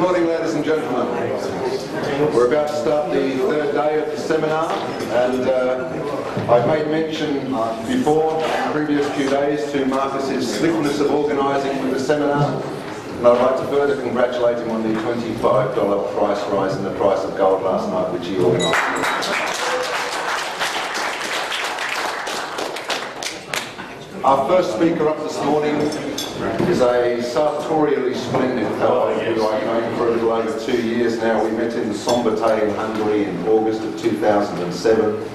Good morning, ladies and gentlemen. We're about to start the third day of the seminar, and uh, I've made mention before, in previous few days, to Marcus's slickness of organising for the seminar, and I'd like to further congratulate him on the $25 price rise in the price of gold last night, which he organised. Our first speaker up this morning is a sartorially splendid fellow who I've known for a little over two years now. We met in Szombathely in Hungary in August of 2007.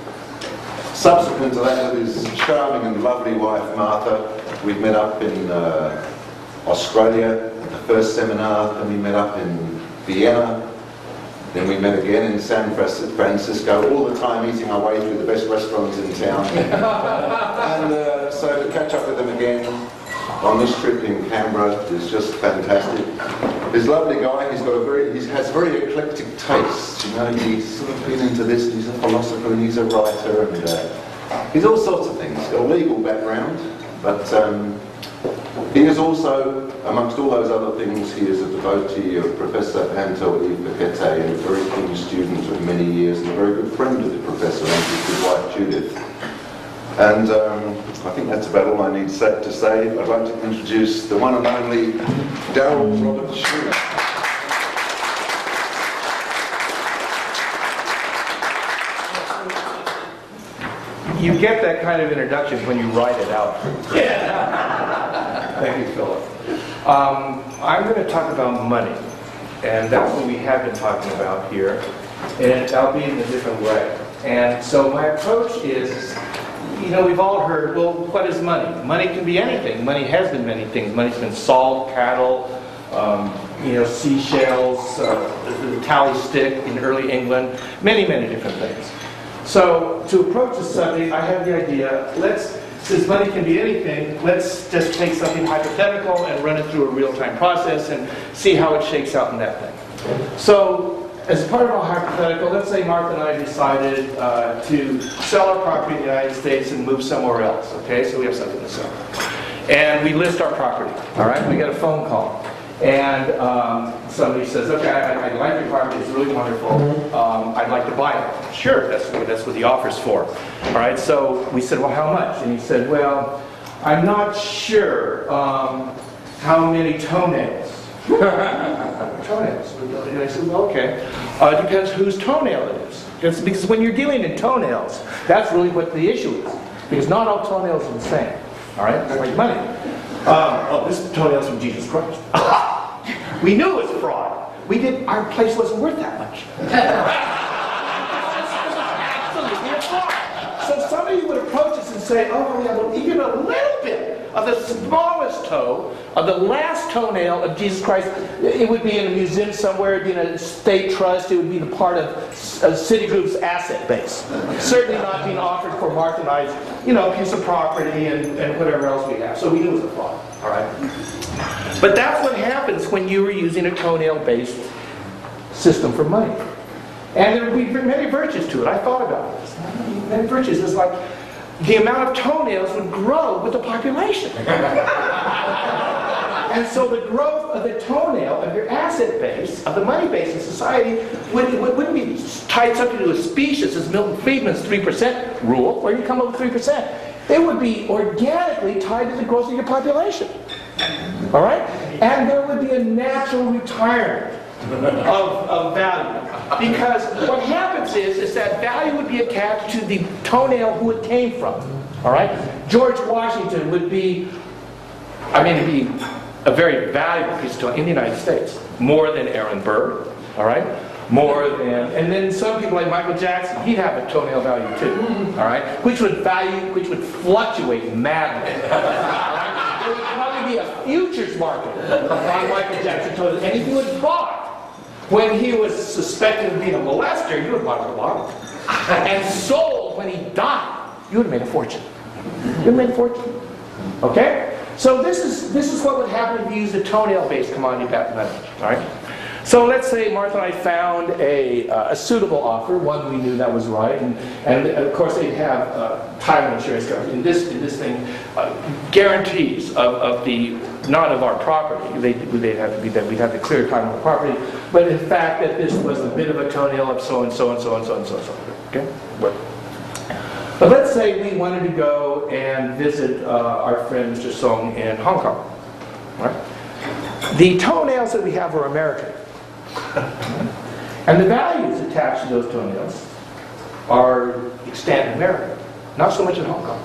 Subsequent to that, with his charming and lovely wife Martha, we've met up in uh, Australia at the first seminar, and we met up in Vienna, then we met again in San Francisco, all the time eating our way through the best restaurants in town. and uh, so to catch up with them again on this trip in Canberra is just fantastic. He's a lovely guy. He's got a very, he has very eclectic taste. You know, he's sort of been into this. He's a philosopher and he's a writer and uh, he's all sorts of things. He's got a legal background, but um, he is also, amongst all those other things, he is a devotee of Professor Anto E. Paquette, and a very keen student of many years, and a very good friend of the professor and his wife Judith. And um, I think that's about all I need to say. I'd like to introduce the one and only Darryl Robert Schoon. You get that kind of introduction when you write it out. Yeah. Thank you, Philip. Um, I'm going to talk about money, and that's what we have been talking about here, and I'll be in a different way. And so my approach is, you know, we've all heard, well, what is money? Money can be anything. Money has been many things. Money's been salt, cattle, um, you know, seashells, uh, the tally stick in early England, many, many different things. So to approach the subject, I have the idea, let's, since money can be anything, let's just take something hypothetical and run it through a real-time process and see how it shakes out in that thing. So as part of our hypothetical, let's say Martha and I decided uh, to sell our property in the United States and move somewhere else, okay? So we have something to sell. And we list our property, all right? We get a phone call and um, somebody says, okay, I, I, like your property, it's really wonderful, um, I'd like to buy it. Sure, that's what, that's what the offer's for. All right, so we said, well, how much? And he said, well, I'm not sure um, how many toenails. toenails. And I said, well, okay. Uh, depends whose toenail it is. Because, because when you're dealing in toenails, that's really what the issue is. Because not all toenails are the same. All right, it's like money. Um, oh, this is toenail's from Jesus Christ. we knew it was fraud. We did. Our place wasn't worth that much. So somebody would approach us and say, "Oh, yeah, well, even a little bit of the smallest toe of the last toenail of Jesus Christ. It would be in a museum somewhere. It'd be in a state trust. It would be the part of a Citigroup's asset base. Certainly not being offered for Martha and I's, you know, piece of property and, and whatever else we have. So we knew it was a fraud. All right. But that's what happens when you are using a toenail-based system for money. And there would be many virtues to it. I thought about this. Many virtues. It's like the amount of toenails would grow with the population. and so the growth of the toenail of your asset base, of the money base in society, would, would, wouldn't be tied something to a species as Milton Friedman's 3% rule, where you come up with 3%. It would be organically tied to the growth of your population. All right? And there would be a natural retirement of, of value. Because what happens is, is that value would be attached to the toenail who it came from. All right? George Washington would be, I mean, be a very valuable piece of toenail in the United States. More than Aaron Burr. All right? More than, and then some people like Michael Jackson, he'd have a toenail value too. All right? Which would value, which would fluctuate madly. There would probably be a futures market on Michael Jackson toenails. And if you had bought when he was suspected of being a molester, you would have bought a lot. and sold when he died, you would have made a fortune. You would have made a fortune. Okay? So this is this is what would happen if you used a toenail-based commodity patent money. All right? So let's say Martha and I found a, uh, a suitable offer, one we knew that was right, and, and of course they'd have uh, title insurance coverage. In this, in this thing, uh, guarantees of, of the not of our property. They, they'd have to be that we'd have to clear of property. But in fact, that this was a bit of a toenail of so and so and so and so and so and so. Okay? But, but let's say we wanted to go and visit uh, our friend Mr. Song in Hong Kong. Right? The toenails that we have are American. And the values attached to those toenails are extant in America, not so much in Hong Kong.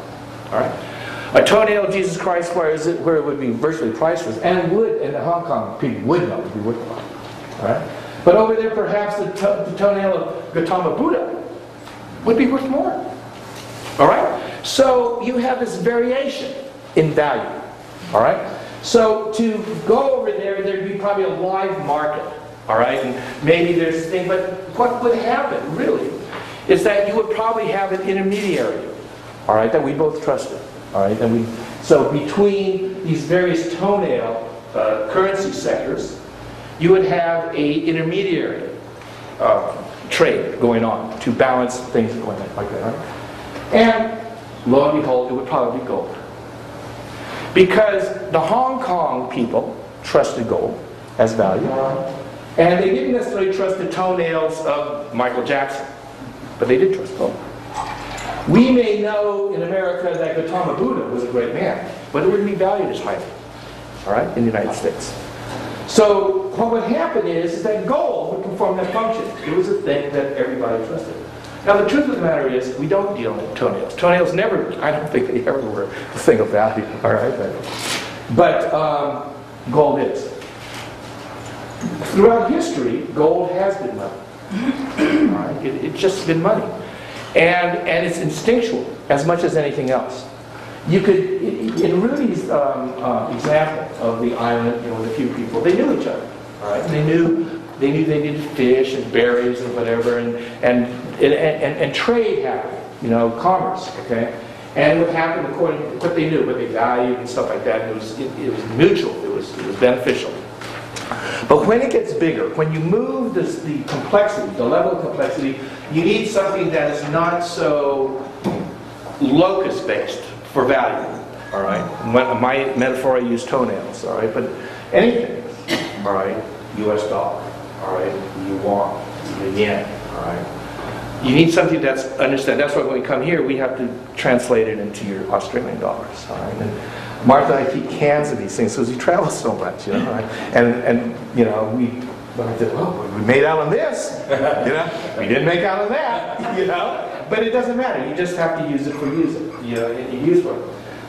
All right? A toenail of Jesus Christ, where, is it, where it would be virtually priceless, and would, in the Hong Kong people would know, would be worthwhile. All right? But over there, perhaps the, to, the toenail of Gautama Buddha would be worth more. All right? So you have this variation in value. All right? So to go over there, there'd be probably a live market. All right? And maybe there's a thing, but what would happen, really, is that you would probably have an intermediary. All right? That we both trusted. All right? And we, so between these various toenail uh, currency sectors, you would have a intermediary uh, trade going on to balance things going on like that. Right? And lo and behold, it would probably be gold. Because the Hong Kong people trusted gold as value, and they didn't necessarily trust the toenails of Michael Jackson, but they did trust gold. We may know in America that Gautama Buddha was a great man, but it wouldn't be valued as highly, all right, in the United States. So what would happen is, is that gold would perform that function. It was a thing that everybody trusted. Now the truth of the matter is, we don't deal in toenails. Toenails never, I don't think they ever were a thing of value, all right? But, but um, gold is. Throughout history, gold has been money. All right? It, it's just been money. And, and it's instinctual as much as anything else. You could, in Rudy's um, uh, example of the island, you know, with a few people, they knew each other. Right? They knew they knew they needed fish and berries and whatever, and and and, and, and trade happened, you know, commerce, okay. And what happened according to what they knew, what they valued and stuff like that, it was it, it was mutual. It was it was beneficial. But when it gets bigger, when you move this, the complexity, the level of complexity, you need something that is not so locus-based for value. All right. When, my metaphor, I use toenails. All right. But anything. All right. U.S. dollar. All right. Yuan. The yen. All right. You need something that's understand. That's why when we come here, we have to translate it into your Australian dollars. All right. And Martha, I keep cans of these things because we travel so much, you know. Right? And and you know we. But I said, oh, we made out on this, you know. We didn't make out on that, you know. But it doesn't matter. You just have to use it for use it. You know, you use it.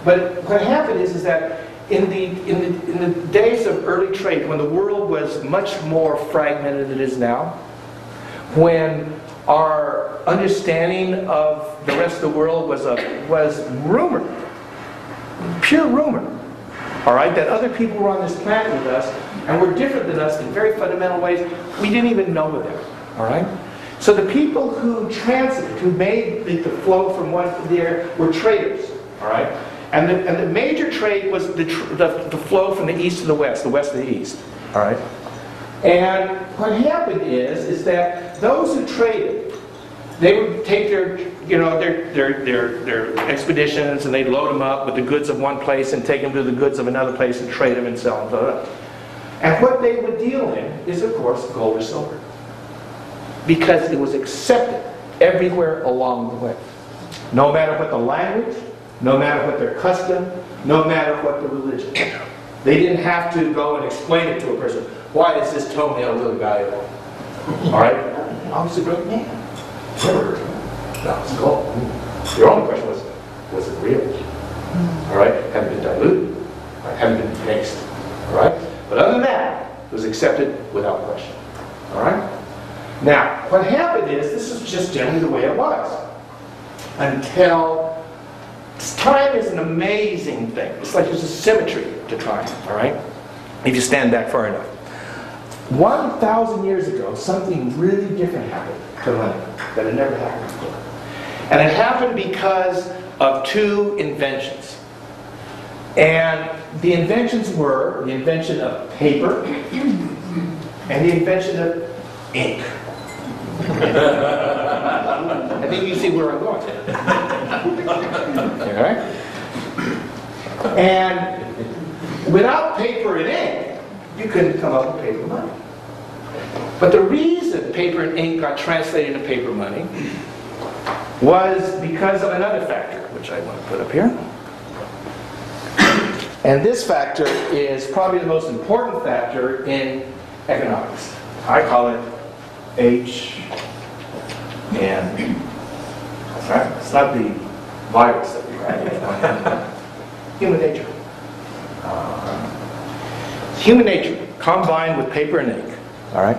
But what happened is, is that in the, in, the, in the days of early trade, when the world was much more fragmented than it is now, when our understanding of the rest of the world was, a, was rumor, pure rumor, all right, that other people were on this planet with us and were different than us in very fundamental ways, we didn't even know them, all right? So the people who transited, who made the, the flow from one to the other, were traders, all right? And the, and the major trade was the, tr- the, the flow from the east to the west, the west to the east, all right? And what happened is, is that those who traded, they would take their, you know, their, their, their, their expeditions and they'd load them up with the goods of one place and take them to the goods of another place and trade them and sell them. And what they would deal in is, of course, gold or silver because it was accepted everywhere along the way. No matter what the language, no matter what their custom, no matter what the religion. They didn't have to go and explain it to a person. Why is this toenail really valuable? All right? I was a great man. Never heard of him. That was gold. Your only question was, was it real? All right? Hadn't been diluted. Right? Hadn't been mixed. All right? But other than that, it was accepted without question. All right? Now, what happened is, this is just generally the way it was. Until, time is an amazing thing. It's like there's a symmetry to time, all right? If you stand back far enough. 1,000 years ago, something really different happened to money that had never happened before. And it happened because of two inventions. And the inventions were the invention of paper and the invention of ink. I think you see where I'm going. All right? And Without paper and ink, you couldn't come up with paper money. But the reason paper and ink got translated into paper money was because of another factor, which I want to put up here. And this factor is probably the most important factor in economics. I call it H and it's not, it's not the virus that we're had. Human nature. Uh, Human nature combined with paper and ink. All right.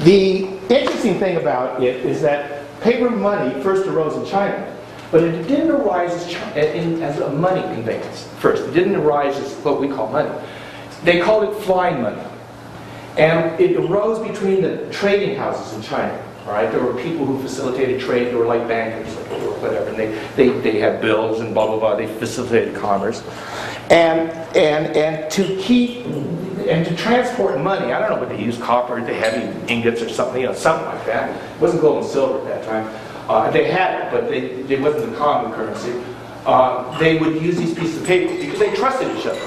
The interesting thing about it is that paper money first arose in China, but it didn't arise as, in, as a money conveyance first. It didn't arise as what we call money. They called it flying money. And it arose between the trading houses in China. Right, there were people who facilitated trade. They were like bankers whatever. And they, they, they had bills and blah blah blah. They facilitated commerce, and and and to keep and to transport money. I don't know what they used copper, the heavy ingots or something, you know, something like that. It wasn't gold and silver at that time. Uh, they had it, but they, it wasn't the common currency. Uh, they would use these pieces of paper because they trusted each other.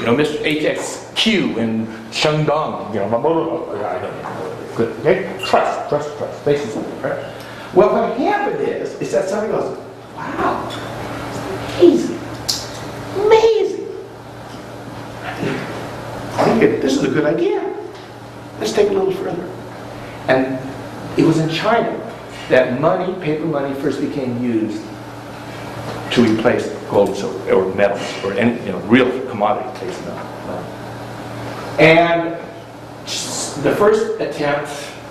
You know, Mr. HXQ in Shandong, you know, blah, blah, blah, blah. Good. Okay? Trust, trust, trust. Basically, right? Well, what happened is, is that somebody goes, wow, amazing, amazing. I think this is a good idea. Let's take it a little further. And it was in China that money, paper money, first became used to replace gold or metals, or any, you know, real commodity metal. And the first attempt,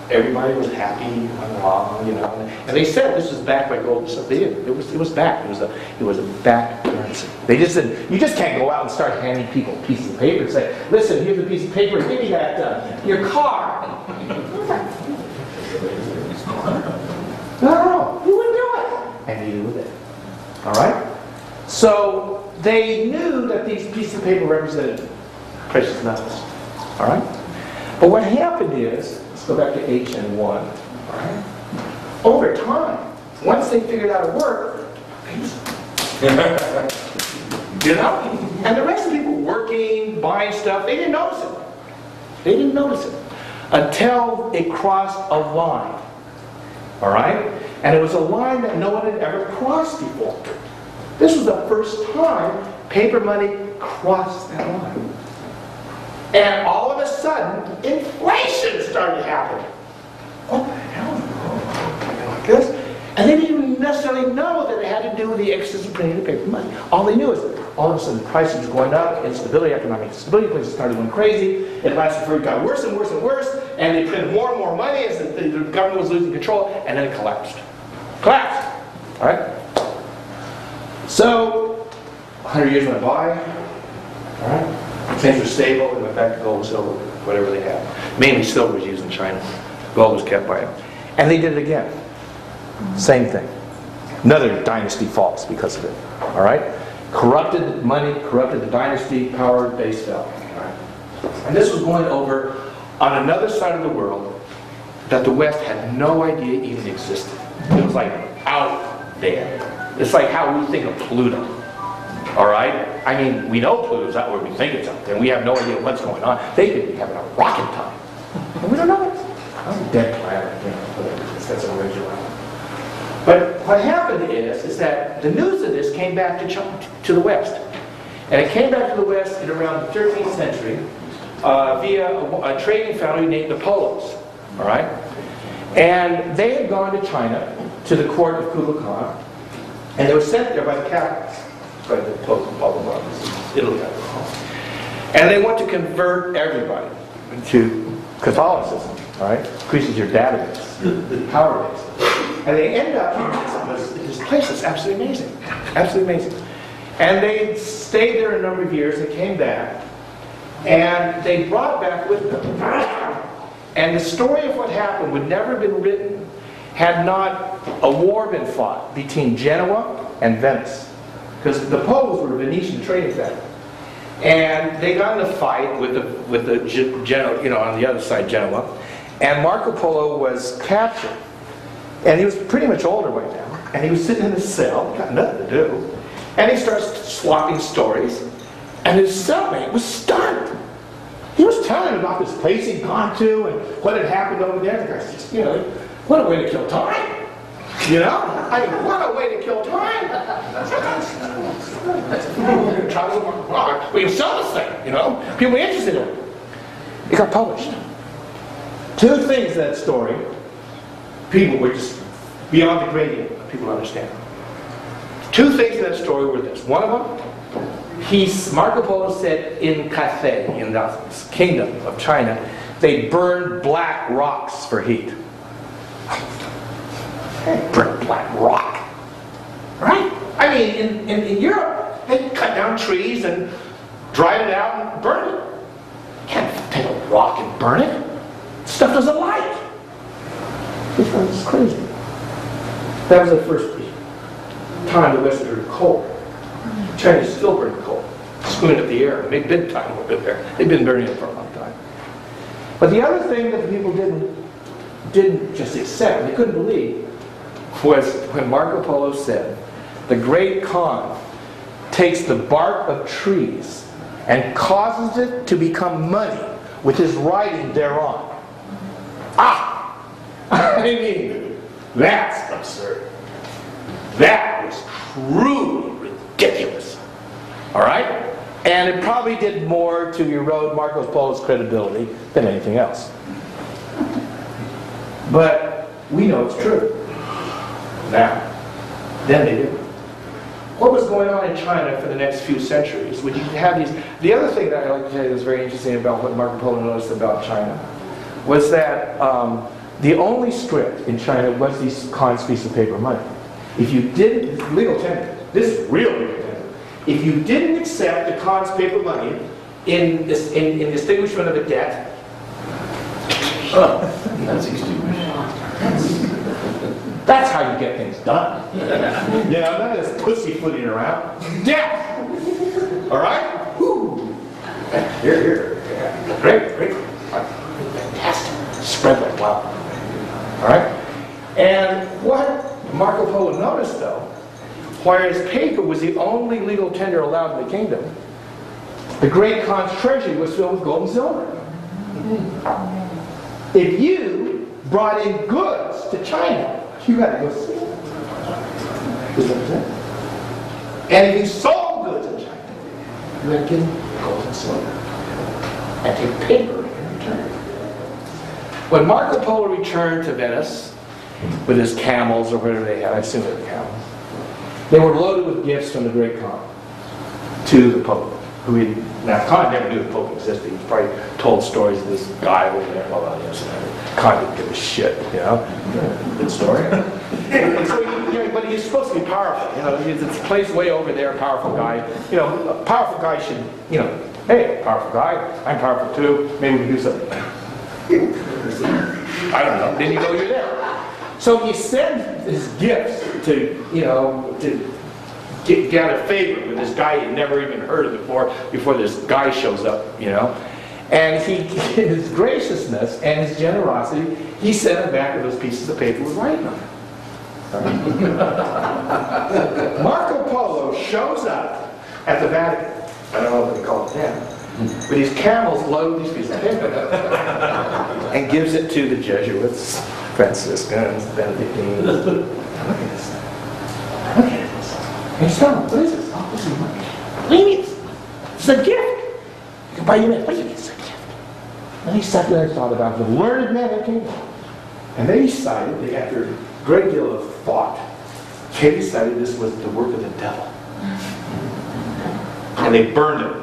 everybody was happy, went along, you know, and they said this was backed by gold and silver. It was, it was backed. It was a, it was a backed currency. They just said, you just can't go out and start handing people pieces of paper and say, listen, here's a piece of paper, give me that, uh, your car. No, no, no, you wouldn't do it. And neither would they. All right? So they knew that these pieces of paper represented precious metals. All right? But what happened is, let's go back to HN1. All right? Over time, once they figured out it worked, you know? And the rest of the people working, buying stuff, they didn't notice it. They didn't notice it until it crossed a line. All right? And it was a line that no one had ever crossed before. This was the first time paper money crossed that line. And all of a sudden, inflation started happening. What the hell? Like this? And they didn't even necessarily know that it had to do with the excess of printing of paper money. All they knew is all of a sudden prices was going up, instability, economic instability, places started going crazy. For it got worse and worse and worse, and they printed more and more money as the government was losing control, and then it collapsed. Collapsed. All right. So, 100 years went by. All right. Things were stable. They went back to gold and silver, whatever they had. Mainly silver was used in China. Gold was kept by them. And they did it again. Same thing. Another dynasty falls because of it. All right? Corrupted money, corrupted the dynasty, power base fell. Right? And this was going over on another side of the world that the West had no idea even existed. It was like out there. It's like how we think of Pluto. All right? I mean, we know Pluto's not where we think it's out there. We have no idea what's going on. They could be having a rocket time. And we don't know it. That's a dead planet, you know. That's a regular but what happened is, is that the news of this came back to, China, to the West. And it came back to the West in around the 13th century uh, via a, a trading family named the Polos. All right? And they had gone to China, to the court of Kublai Khan, and they were sent there by the Catholics, by the Brothers, Italy. And they want to convert everybody to Catholicism, right? Increases your database, the power base. And they end up in this, this place that's absolutely amazing. Absolutely amazing. And they stayed there a number of years. They came back. And they brought back with them. And the story of what happened would never have been written had not a war been fought between Genoa and Venice. Because the Polos were a Venetian trading family. And they got in a fight with the, with the Genoa, you know, on the other side, Genoa. And Marco Polo was captured. And he was pretty much older by now. And he was sitting in his cell, got nothing to do. And he starts swapping stories. And his cellmate was stunned. He was telling him about this place he'd gone to and what had happened over there. The guy says, you know, what a way to kill time. You know? I mean, what a way to kill time. Try to, well, we can sell this thing, you know? People are interested in it. It got published. Two things that story, people were just beyond the gradient of people understand. Two things in that story were this. One of them, he's, Marco Polo said in Cathay, in the kingdom of China, they burned black rocks for heat. Burn black rock. Right? I mean, in, in, in Europe, they cut down trees and dried it out and burned it. You can't take a rock and burn it. Stuff doesn't light. It's crazy. That was the first time the West coal. China still burning coal, screwing up the air, big time over there. They've been burning it for a long time. But the other thing that the people didn't didn't just accept, they couldn't believe, was when Marco Polo said, the great Khan takes the bark of trees and causes it to become money with his writing thereon. Ah! I mean, that's absurd. That was truly ridiculous. All right? And it probably did more to erode Marco Polo's credibility than anything else. But we know it's true. Now, then they did. What was going on in China for the next few centuries? Would you have these? The other thing that I like to tell you that's very interesting about what Marco Polo noticed about China was that um, the only script in China was these Khan's piece of paper money. If you didn't, legal tender, this is real legal tender. If you didn't accept the Khan's paper money in, this, in, in extinguishment of a debt, that's extinguished. That's how you get things done. you know, none of this pussyfooting around. Death! All right? Woo. Here, here. Yeah. Great, great. Fantastic. Spread like wild. All right? And what Marco Polo noticed, though, whereas paper was the only legal tender allowed in the kingdom, the great Khan's treasury was filled with gold and silver. If you brought in goods to China, you to go it. That what And you sold goods in China, them gold and silver. And take paper in return. When Marco Polo returned to Venice with his camels or whatever they had, I assume they were camels, they were loaded with gifts from the great Khan to the Pope, who he now Khan never knew the Pope existed. He was probably told stories of this guy over there. Well, yes, Khan didn't give a shit, you know. Good story. so, he, you know, but he's supposed to be powerful. You know, he's it's a place way over there, powerful guy. You know, a powerful guy should, you know, hey, powerful guy, I'm powerful too. Maybe we can do something. I don't know. Then you go, you're there. So he sends his gifts to, you know, to get, get of favor with this guy he'd never even heard of before, before this guy shows up, you know. And he, in his graciousness and his generosity, he sent him back with those pieces of paper with writing on them. Marco Polo shows up at the Vatican. I don't know what they call it then. But these camels load these pieces of paper and gives it to the Jesuits, Franciscans, Benedictines. Look at this. Look at this. And he's telling them, what is this? Oh, this is money. What do you mean? It's a gift. You can buy your man. What do you mean it's a gift? And he sat there and thought about it. The learned men that came. And they decided, they, after a great deal of thought, they decided this was the work of the devil. And they burned it.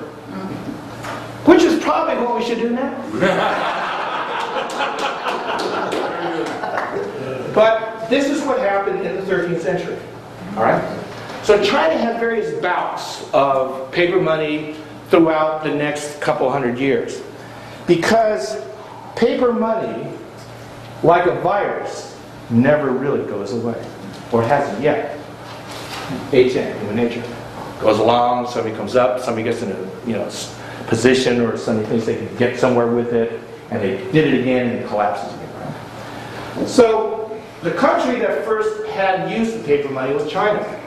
Which is probably what we should do now. but this is what happened in the 13th century. All right? So China had various bouts of paper money throughout the next couple hundred years. Because paper money, like a virus, never really goes away. Or hasn't yet. HN, human nature. Goes along, somebody comes up, somebody gets in a you know, position or somebody thinks they can get somewhere with it, and they did it again and it collapses again. So the country that first had used paper money was China.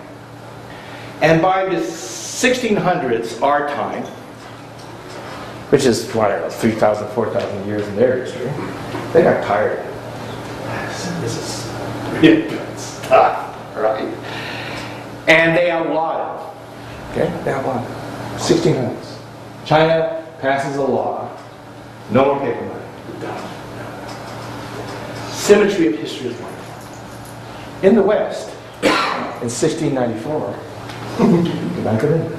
And by the 1600s, our time, which is, I don't know, 3,000, 4,000 years in their history. They got tired. This is really good stuff, right? And they outlawed it. Okay, they outlawed it. 1600s. China passes a law, no more paper money. Symmetry of history is wonderful. In the West, in 1694, the Bank of England,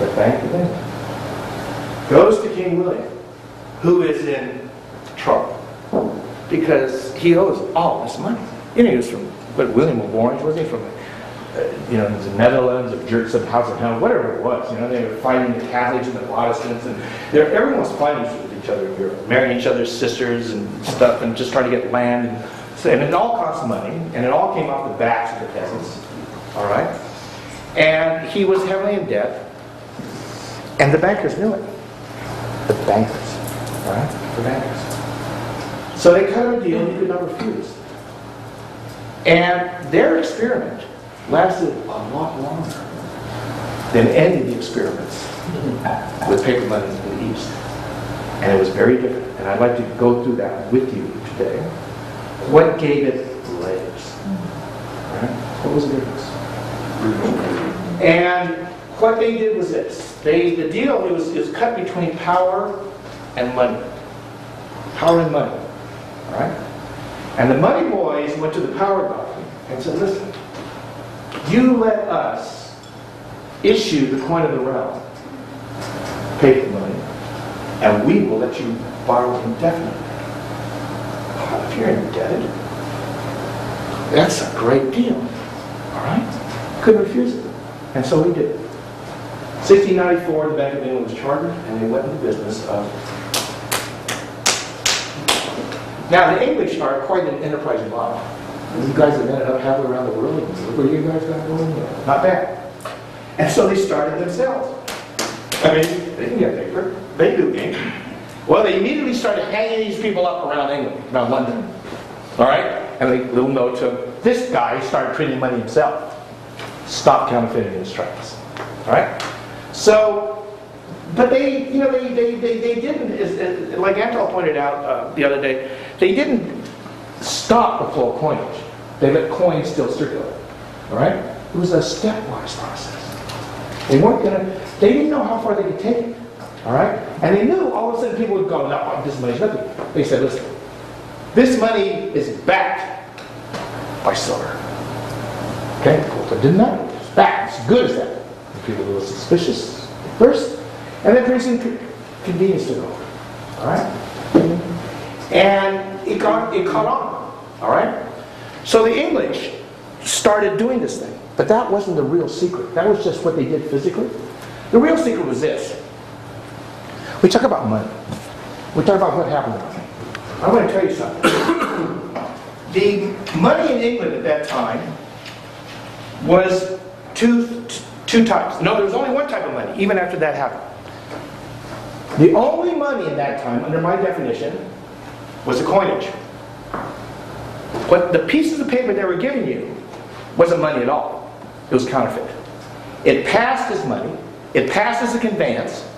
the Bank of England, goes to King William, who is in trouble because he owes all this money. You know, he was from, what, William of Orange, was he from, uh, you know, the Netherlands, or Jerks of House of Hell, whatever it was. You know, they were fighting the Catholics and the Protestants, and everyone was fighting with each other in Europe, marrying each other's sisters and stuff, and just trying to get land. And, so, and it all cost money, and it all came off the backs of the peasants. All right? And he was heavily in debt, and the bankers knew it. The bankers, Right? The bankers. So they cut a deal he could not refuse. And their experiment lasted a lot longer than any of the experiments with paper money in the East. And it was very different. And I'd like to go through that with you today. What gave it legs? Right? What was the difference? And what they did was this. They, the deal it was, it was cut between power and money. Power and money. All right? And the money boys went to the power guy and said, listen, you let us issue the coin of the realm, pay paper money, and we will let you borrow indefinitely. If you're indebted, that's a great deal. All right? Couldn't refuse it. And so we did. 1694, the Bank of England was chartered, and they went into business of Now, the English are quite an enterprising lot. You guys have ended up halfway around the world. Look where you guys got going here. Not bad. And so they started themselves. I mean, they can get paper. They do ink. Well, they immediately started hanging these people up around England, around London. All right? And a little note to this guy started printing money himself. Stop counterfeiting his tracks. All right? So, but they, you know, they, they, they, they didn't, like Antal pointed out uh, the other day, they didn't stop the flow of coinage. They let coins still circulate. All right? It was a stepwise process. They weren't gonna, they didn't know how far they could take it. All right? And they knew all of a sudden people would go, no, this money's nothing. They said, listen, this money is backed by silver. Okay? Matter. It's backed. It's good as that. People were suspicious at first, and then pretty soon con- convenience took over. All right? And it got it caught on. All right? So the English started doing this thing. But that wasn't the real secret. That was just what they did physically. The real secret was this. We talk about money. We talk about what happened money. I want to tell you something. the money in England at that time was two, two types. No, there was only one type of money, even after that happened. The only money in that time, under my definition, was the coinage. What the pieces of paper they were giving you wasn't money at all. It was counterfeit. It passed as money. It passed as a conveyance.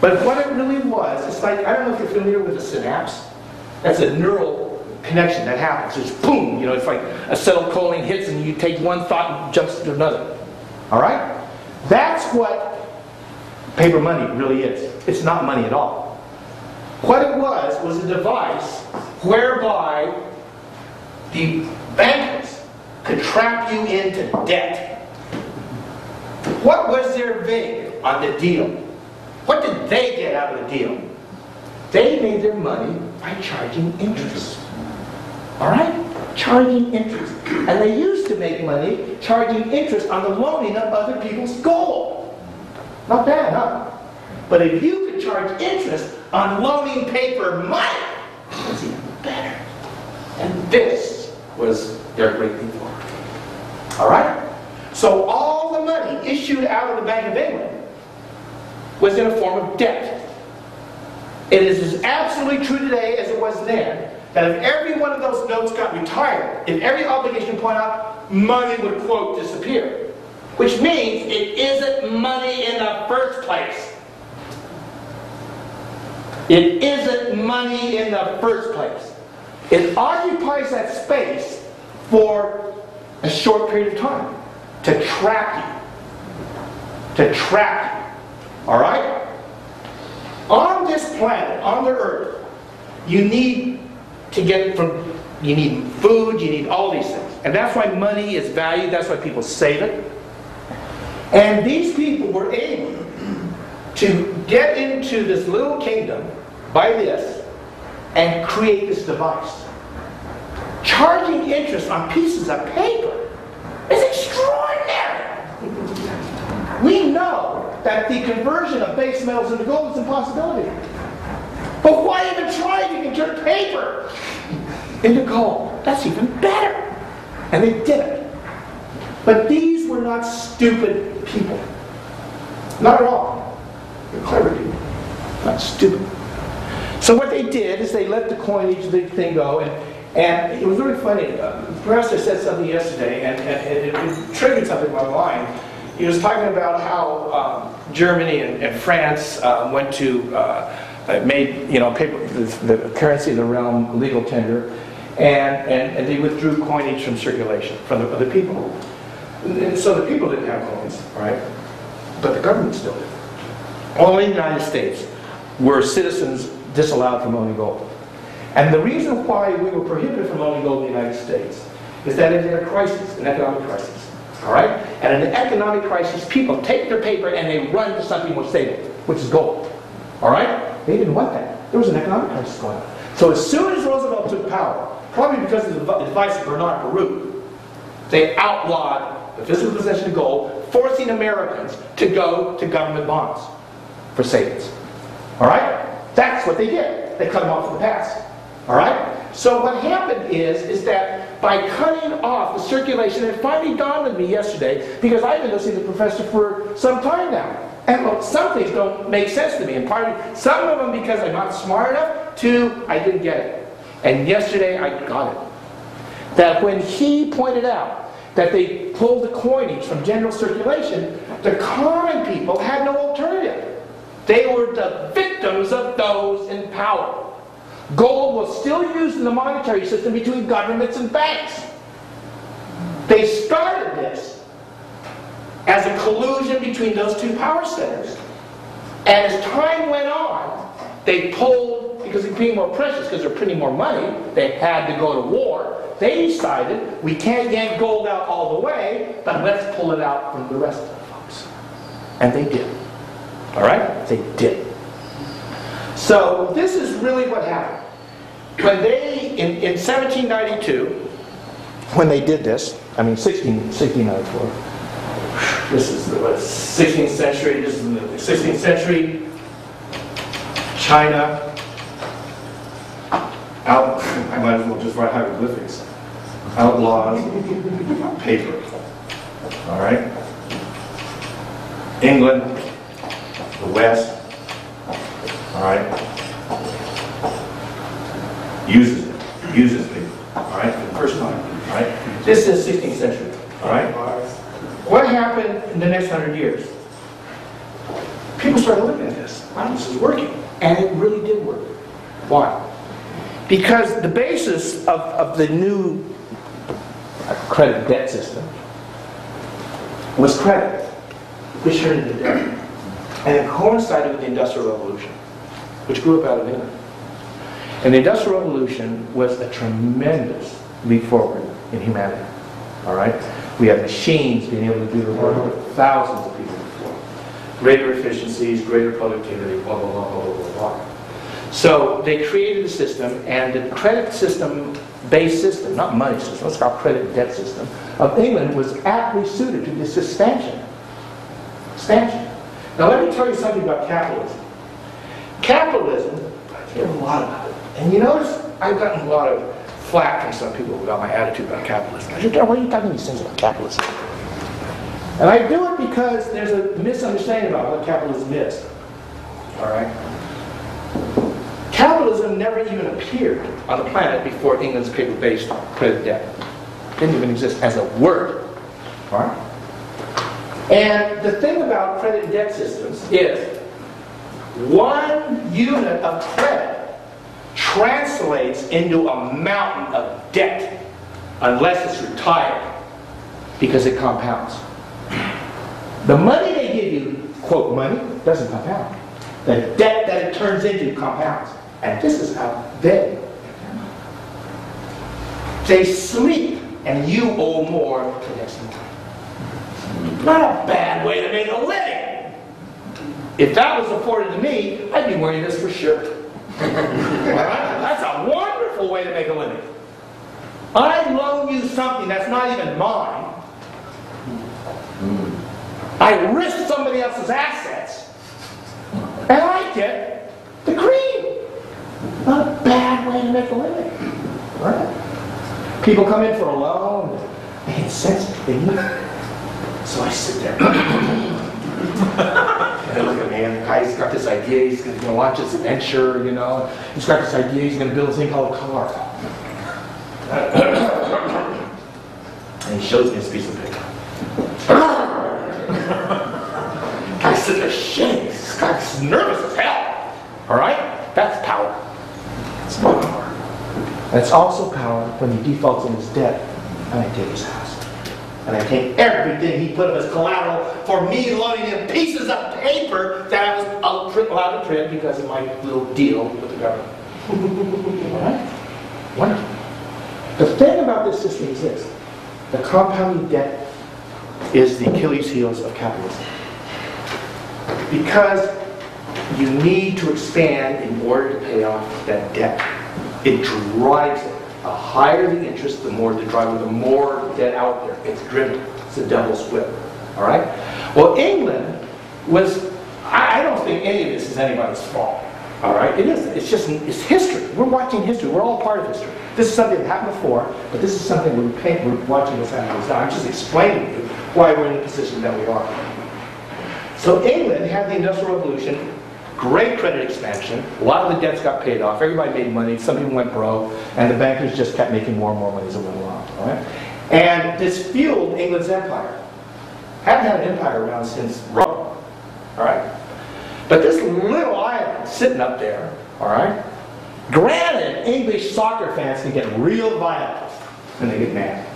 But what it really was, it's like, I don't know if you're familiar with a synapse. That's a neural connection that happens. It's boom, you know, it's like acetylcholine hits and you take one thought and jumps to another. All right? That's what paper money really is. It's not money at all. What it was was a device whereby the bankers could trap you into debt. What was their vig on the deal? What did they get out of the deal? They made their money by charging interest. All right? Charging interest. And they used to make money charging interest on the loaning of other people's gold. Not bad, huh? But if you could charge interest on loaning paper money, it's even better. And this was their great thing for. All right? So all the money issued out of the Bank of England was in a form of debt. It is as absolutely true today as it was then that if every one of those notes got retired, if every obligation point out, money would, quote, disappear. Which means it isn't money in the first place. It isn't money in the first place. It occupies that space for a short period of time to trap you. To trap you. All right? On this planet, on the earth, you need to get from, you need food, you need all these things. And that's why money is valued, that's why people save it. And these people were able to get into this little kingdom by this and create this device. Charging interest on pieces of paper is extraordinary. We know that the conversion of base metals into gold is an impossibility. But why even try if you can turn paper into gold? That's even better. And they did it. But these were not stupid people. Not at all. They're clever people. Not stupid. So what they did is they let the coinage, the thing go, and, and it was really funny. Uh, professor said something yesterday, and, and it, it triggered something in my mind. He was talking about how um, Germany and, and France uh, went to uh, made you know paper the, the currency of the realm legal tender, and, and, and they withdrew coinage from circulation from the, the people. And so the people didn't have coins, right? But the government still did. Only in the United States were citizens disallowed from owning gold. And the reason why we were prohibited from owning gold in the United States is that it's in a crisis, an economic crisis. All right? And in an economic crisis, people take their paper and they run to something more stable, which is gold. All right? They didn't want that. There was an economic crisis going on. So as soon as Roosevelt took power, probably because of the advice of Bernard Baruch, they outlawed the physical possession of gold, forcing Americans to go to government bonds for savings. All right? That's what they did. They cut them off from the past. All right? So what happened is, is that by cutting off the circulation, it finally dawned on me yesterday, because I've been listening to the professor for some time now. And look, some things don't make sense to me. And part some of them because I'm not smart enough. Two, I didn't get it. And yesterday I got it. That when he pointed out that they pulled the coinage from general circulation, the common people had no alternative. They were the victims of those in power. Gold was still used in the monetary system between governments and banks. They started this as a collusion between those two power centers. And as time went on, they pulled, because it became more precious, because they're printing more money, they had to go to war. They decided we can't yank gold out all the way, but let's pull it out from the rest of the folks. And they did. All right? They did. So this is really what happened. When they, in, in 1792, when they did this, I mean 16, 1694, this is the what, 16th century, this is the 16th century, China, out, I might as well just write hieroglyphics, outlaws. Paper, all right? England, the West, all right, uses it, uses paper, all right, for the first time, all right? This is 16th century, all right? What happened in the next hundred years? People started looking at this. Wow, this is working. And it really did work. Why? Because the basis of, of the new credit debt system was credit, which turned into debt. And it coincided with the Industrial Revolution, which grew up out of England. And the Industrial Revolution was a tremendous leap forward in humanity. All right? We have machines being able to do the work of thousands of people before. Greater efficiencies, greater productivity, blah, blah, blah, blah, blah, blah. So they created a system, and the credit system based system, not money system, it's called credit debt system, of England was aptly suited to this expansion. Expansion. Now let me tell you something about capitalism. Capitalism, I hear a lot about it. And you notice I've gotten a lot of flack from some people about my attitude about capitalism. I said, why are you talking these things about capitalism? And I do it because there's a misunderstanding about what capitalism is. All right? Capitalism never even appeared on the planet before England's paper-based credit debt. Didn't even exist as a word. All right? And the thing about credit debt systems is one unit of credit translates into a mountain of debt unless it's retired because it compounds. The money they give you, quote, money, doesn't compound. The debt that it turns into compounds. And this is how they they sleep and you owe more the next morning. Not a bad way to make a living. If that was afforded to me, I'd be wearing this for sure. That's a wonderful way to make a living. I loan you something that's not even mine. I risk somebody else's assets. And I get the cream. Not a bad way to make a living. Right? People come in for a loan, they ain't sensitive, they So I sit there. And look at the guy's got this idea, he's gonna launch this venture, you know. He's got this idea, he's gonna build this thing called a car. and he shows me this piece of paper. Guy sits there shaking, this guy's nervous as hell. All right? That's power. It's power. That's also power when he defaults on his debt and I take his house. And I take everything he put up as collateral for me loaning him pieces of paper that I was allowed to print because of my little deal with the government. All right? Wonderful. The thing about this system is this. The compounding debt is the Achilles heels of capitalism. Because you need to expand in order to pay off that debt. It drives it. The higher the interest, the more the driver, the more debt out there. It's driven. It's a devil's whip. All right? Well, England was, I I don't think any of this is anybody's fault. All right? It isn't. It's just, it's history. We're watching history. We're all part of history. This is something that happened before, but this is something we're, paying, we're watching what's happening now. I'm just explaining to you why we're in the position that we are. So England had the Industrial Revolution, great credit expansion, a lot of the debts got paid off, everybody made money, some people went broke, and the bankers just kept making more and more money as it went along. All right? And this fueled England's empire. Hadn't had an empire around since Rome. All right? But this little island sitting up there, all right? Granted, English soccer fans can get real violent when they get mad.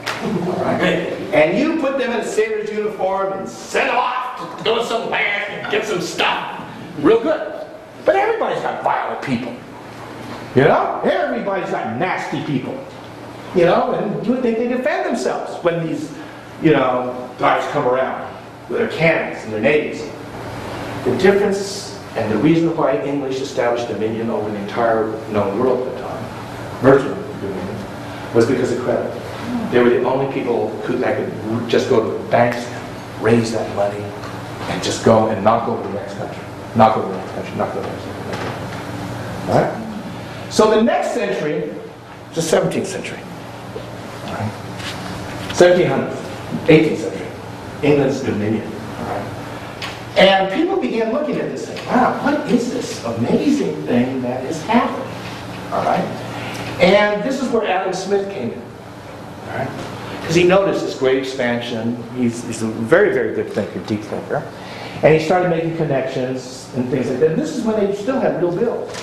Right? And you put them in a sailor's uniform and send them off to go to some land and get some stuff. Real good. But everybody's got violent people. You know? Everybody's got nasty people. You know, and you would think they defend themselves when these, you know, guys come around with their cannons and their navies. The difference and the reason why English established dominion over the entire known world at the time, virtual dominion, was because of credit. They were the only people who that could just go to the banks, raise that money, and just go and knock over the next country, not go to the next not go to the next? So the next century, is the 17th century, all right? 1700s, 18th century, England's dominion. Right? And people began looking at this thing. Wow, what is this amazing thing that is happening? All right? And this is where Adam Smith came in. All right? Because he noticed this great expansion. He's, he's a very, very good thinker, deep thinker. And he started making connections and things like that. And this is when they still had real bills.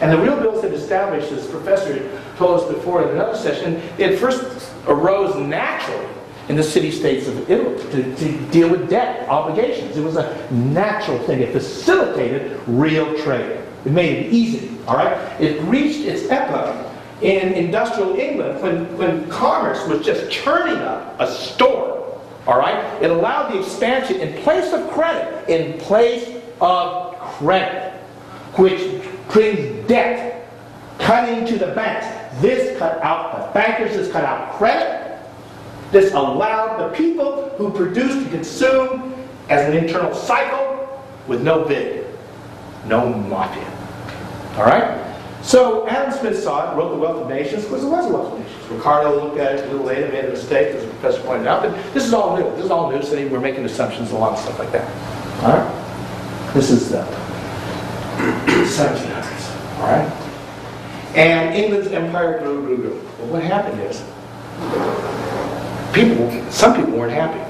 And the real bills had established, as professor told us before in another session, they first arose naturally in the city-states of Italy to, to deal with debt obligations. It was a natural thing. It facilitated real trade. It made it easy, all right? It reached its epoch in industrial England when, when commerce was just churning up a storm, all right? It allowed the expansion in place of credit, in place of credit, which brings debt cutting to the banks. This cut out the bankers, this cut out credit, this allowed the people who produce to consume as an internal cycle with no bid, no mafia. All right? So Adam Smith saw it, wrote The Wealth of Nations, because it was a wealth of nations. Ricardo looked at it a little later, made a mistake, as the professor pointed out, but this is all new. This is all new, so we're making assumptions, a lot of stuff like that. All right? This is the 1700s. All right? And England's empire grew, grew, grew. But what happened is, people, some people weren't happy.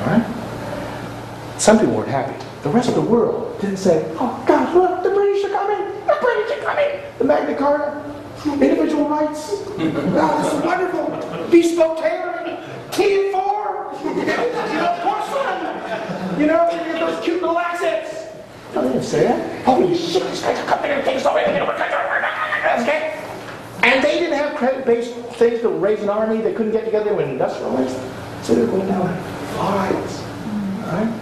All right? Some people weren't happy. The rest of the world didn't say, oh God, look, the British are coming, the British are coming. The Magna Carta, individual rights. Oh, this is wonderful. Bespoke tailoring, T and four, you know, porcelain. You know, you get those cute little accents. They didn't say that. Oh, Holy shit, these guys are and things so Okay? And they didn't have credit-based things to raise an army. They couldn't get together when industrialized. So they're going down lines. Right?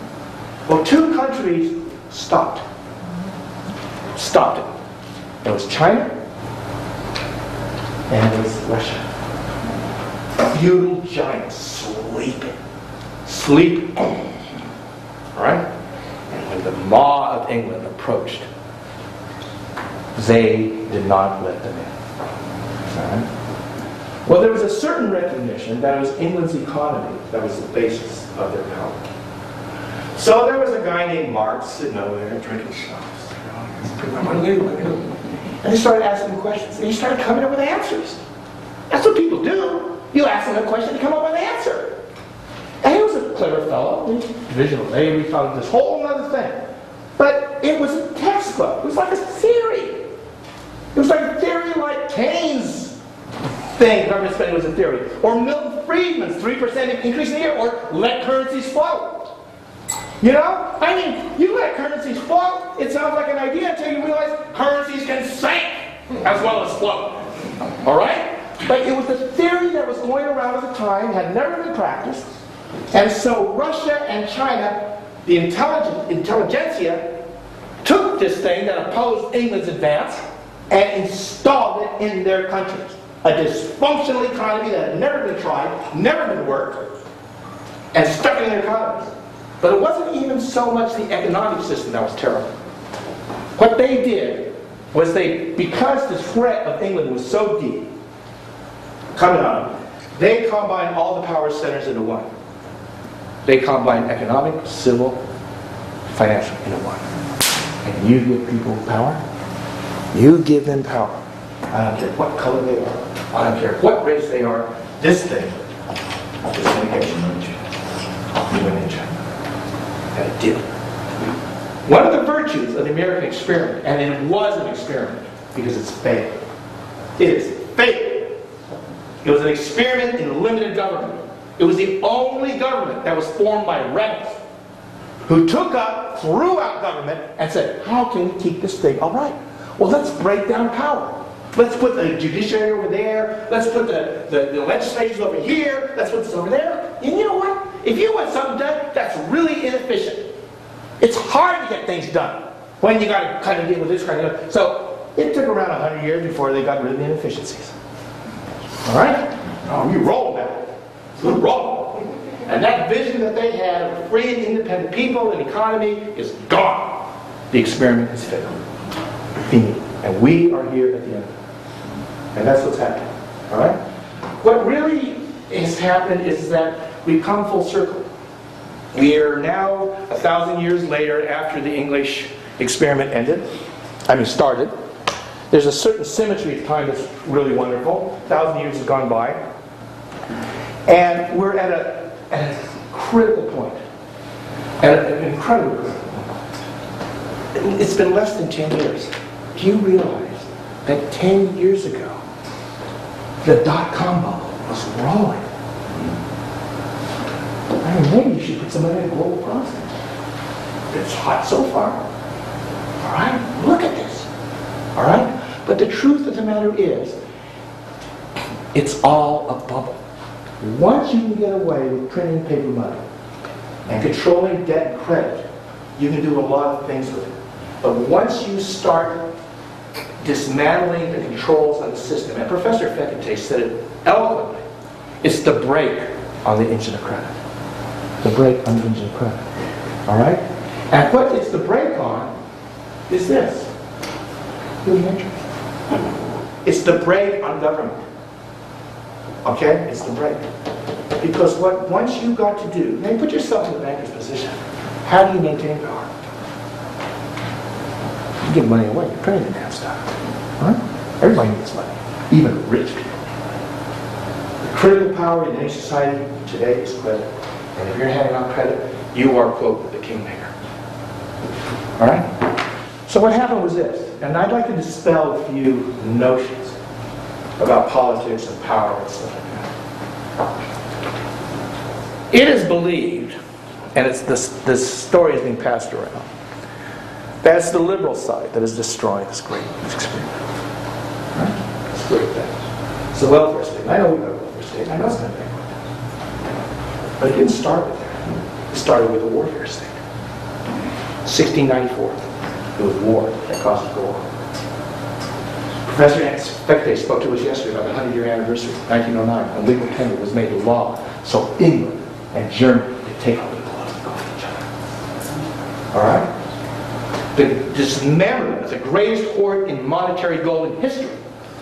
Well, two countries stopped. Stopped it. It was China and it was Russia. Feudal giants sleeping. Sleeping. All right? And when the Maw of England approached, they did not let them in. Right? Well, there was a certain recognition that it was England's economy that was the basis of their power. So there was a guy named Marx sitting over there drinking stuff. And he started asking questions. And he started coming up with answers. That's what people do. You ask them a question, they come up with an answer. And he was a clever fellow. Division of labor, he found this whole other thing. But it was a textbook. It was like a theory. It was like a theory like Keynes' thing, government spending was a theory. Or Milton Friedman's 3% increase in a year, or let currencies float. You know? I mean, you let currencies float, it sounds like an idea until you realize currencies can sink as well as float. All right? But it was a theory that was going around at the time, had never been practiced. And so Russia and China, the intelligent, intelligentsia, took this thing that opposed England's advance and installed it in their countries. A dysfunctional economy that had never been tried, never been worked, and stuck in their economies. But it wasn't even so much the economic system that was terrible. What they did was they, because the threat of England was so deep, coming on, they combined all the power centers into one. They combined economic, civil, financial into one. And you give people power, you give them power. I don't care what color they are, I don't care what race they are, this thing is get you and China. It did. One of the virtues of the American experiment, and it was an experiment because it's failed. It is failed. It was an experiment in limited government. It was the only government that was formed by rebels who took up, threw out government, and said, how can we keep this thing all right? Well, let's break down power. Let's put the judiciary over there. Let's put the, the, the legislatures over here. Let's put this over there. And you know what? If you want something done, that's really inefficient. It's hard to get things done when you got to kind of deal with this kind of. So it took around 100 years before they got rid of the inefficiencies. All right? You roll now. You roll. And that vision that they had of free and independent people and economy is gone. The experiment has failed. And we are here at the end. And that's what's happening. All right? What really has happened is that we've come full circle. We are now a thousand years later after the English experiment ended. I mean, started. There's a certain symmetry of time that's really wonderful. A thousand years has gone by. And we're at a, at a critical point. At an incredible point. It's been less than 10 years. Do you realize that 10 years ago, the dot-com bubble was rolling? I mean, maybe you should put some money in global crossing. It's hot so far. All right? Look at this. All right? But the truth of the matter is, it's all a bubble. Once you can get away with printing paper money and controlling debt and credit, you can do a lot of things with it. But once you start dismantling the controls of the system, and Professor Fekete said it eloquently, it's the brake on the engine of credit. The brake on the engine of credit. All right? And what it's the brake on is this. It's the brake on government. Okay? It's the brake. Because what once you got to do, now put yourself in the banker's position. How do you maintain power? You give money away, you're printing the damn stuff. Right? Everybody needs money, even rich people. The critical power in any society today is credit. And if you're handing out credit, you are, quote, the kingmaker. All right? So what happened was this, and I'd like to dispel a few notions about politics and power and stuff like that. It is believed, and it's this, this story is being passed around, that it's the liberal side that is destroying this great experiment. Right? It's great. It's a welfare state. I know we got a welfare state. I know it's to bankrupt. But it didn't start with that. It started with a warfare state. 1694. It was war that caused the war. Professor Fekete spoke to us yesterday about the 100-year anniversary, 1909, when legal tender was made a law, so England and Germany could take over the globe and go at each other. All right? The dismemberment of the greatest hoard in monetary gold in history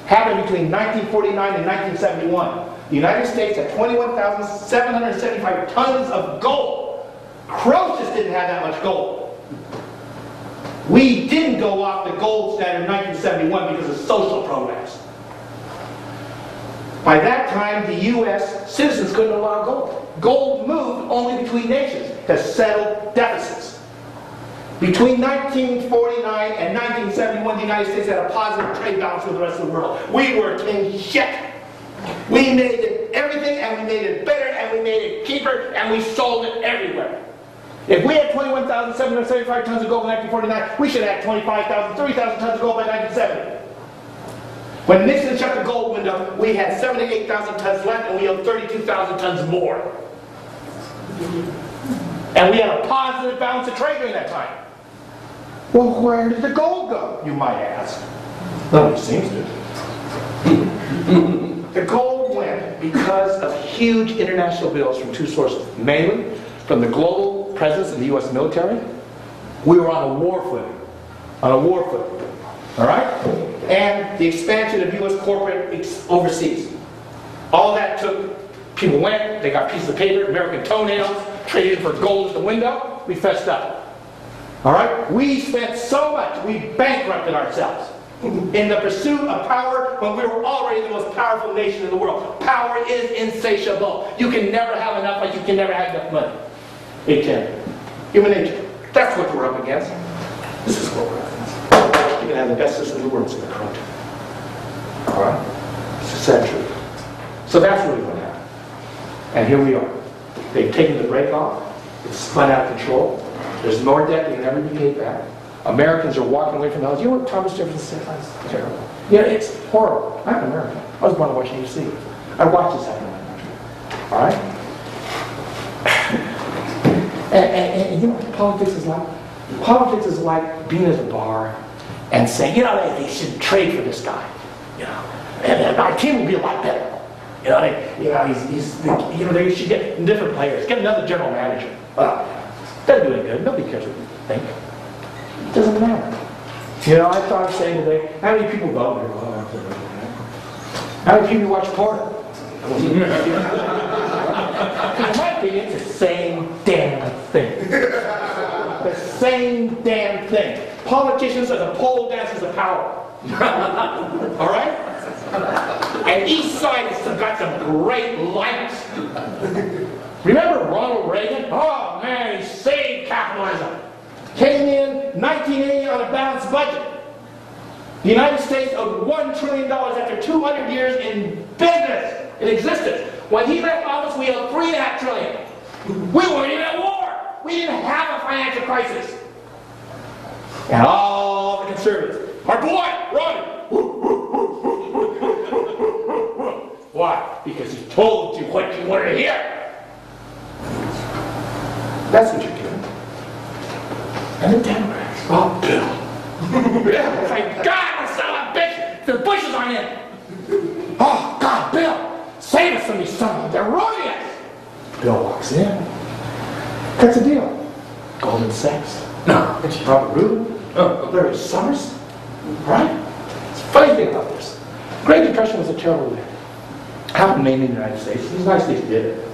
happened between 1949 and 1971. The United States had 21,775 tons of gold. Croesus didn't have that much gold. We didn't go off the gold standard in 1971 because of social programs. By that time, the U.S. citizens couldn't allow gold. Gold moved only between nations to settle deficits. Between 1949 and 1971, the United States had a positive trade balance with the rest of the world. We were king shit. We made it everything, and we made it better, and we made it cheaper, and we sold it everywhere. If we had 21,775 tons of gold in 1949, we should have had 25,000, 30,000 tons of gold by 1970. When Nixon shut the gold window, we had 78,000 tons left, and we owed 32,000 tons more. And we had a positive balance of trade during that time. Well, where did the gold go, you might ask? Nobody seems to. The gold went because of huge international bills from two sources. Mainly from the global presence of the U.S. military. We were on a war footing. On a war footing. All right? And the expansion of U.S. corporate overseas. All that took, people went, they got pieces of paper, American toenails, traded for gold at the window. We fessed up. All right? We spent so much, we bankrupted ourselves in the pursuit of power when we were already the most powerful nation in the world. Power is insatiable. You can never have enough, like you can never have enough money. It can. Human nature. That's what we're up against. This is what we're up against. You can have the best system in the world, it's going to corrupt. All right? It's. So that's really what happened. And here we are. They've taken the brake off. It's spun out of control. There's more debt than ever be paid back. Americans are walking away from the house. You know what Thomas Jefferson said? It's terrible. Yeah, it's horrible. I'm an American. I was born in Washington, D.C. I watched this happen in my country. All right? And, and, and you know what politics is like? Politics is like being at a bar and saying, you know, they, they should trade for this guy. You know, and, and our team will be a lot better. You know, they, you know, he's, he's, you know, they should get different players. Get another general manager. Well, doesn't doing good. Nobody cares what you think. It doesn't matter. You know, I thought of saying today, how many people vote? How many people watch porn? In my opinion, it's the same damn thing. The same damn thing. Politicians are the pole dancers of power. All right? And East side has got some great liners. Remember Ronald Reagan? Oh man, he saved capitalism. Came in 1980 on a balanced budget. The United States owed $1 trillion after 200 years in business, in existence. When he left office, we owed 3.5 trillion. We weren't even at war. We didn't have a financial crisis. And all the conservatives, our boy, Ronnie. Why? Because he told you what you wanted to hear. That's what you're getting. And the Democrats. Oh, Bill. yeah, thank God, son of a bitch. The Bushes aren't in. Oh, God, Bill. Save us from these sons. They're ruining us. Bill walks in. That's a deal. Goldman Sachs. No, it's Robert Rubin. Oh, Larry Summers. Right? It's a funny thing about this. Great Depression was a terrible event. Happened mainly in the United States. The United States did it.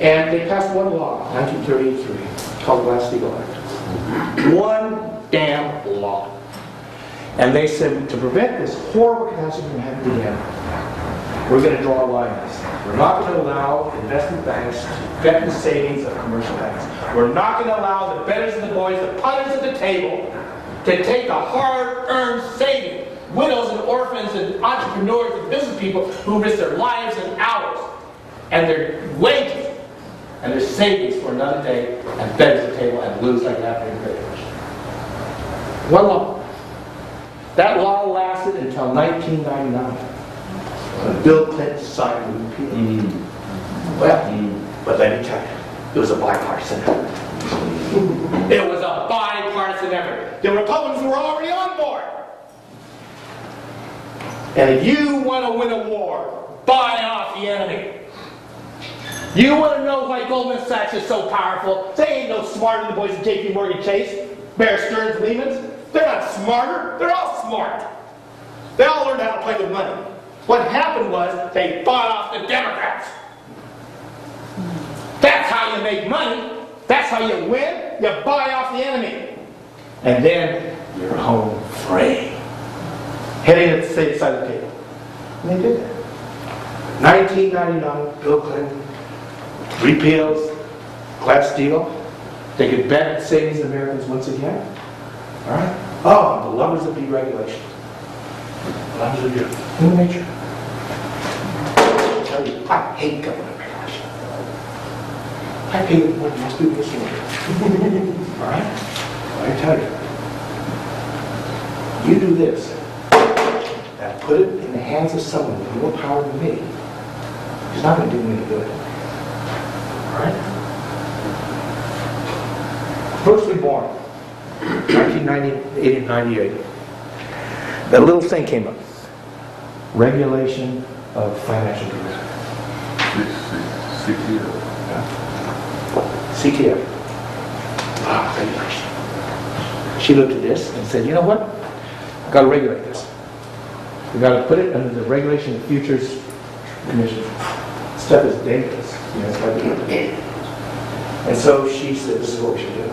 And they passed one law, 1933, called the Glass-Steagall Act. One damn law. And they said, to prevent this horrible catastrophe from happening again, we're going to draw a line. We're not going to allow investment banks to vet the savings of commercial banks. We're not going to allow the betters and the boys, the punters at the table, to take the hard-earned savings, widows and orphans and entrepreneurs and business people who risk their lives and hours and their wages and their savings for another day and at the table and lose like that in Great Depression. One law. That law lasted until 1999, when Bill Clinton signed the repeal. Mm-hmm. Well, but let me tell you, it was a bipartisan effort. It was a bipartisan effort. The Republicans were already on board. And if you want to win a war, buy off the enemy. You want to know why Goldman Sachs is so powerful? They ain't no smarter than the boys at JP Morgan Chase, Bear Stearns, Lehman's. They're not smarter. They're all smart. They all learned how to play with money. What happened was they bought off the Democrats. That's how you make money. That's how you win. You buy off the enemy. And then you're home free. Heading at the same side of the table. And they did that. 1999, Bill Clinton repeals Glass-Steagall. They could bet savings of Americans once again. All right? Oh, the lovers of deregulation. Lovers of de- human nature. I tell you, I hate government regulation. I hate it more than most people this. All right? I tell you, you do this, and put it in the hands of someone with more power than me, he's not going to do me any good. Right? Was born, 1998 and 98. That little thing came up. Regulation of financial derivatives. CTF. Ah, regulation. She looked at this and said, you know what? I've got to regulate this. We've got to put it under the Regulation of Futures Commission. Stuff is dangerous. You know, it's like and so she said, this is what we should do.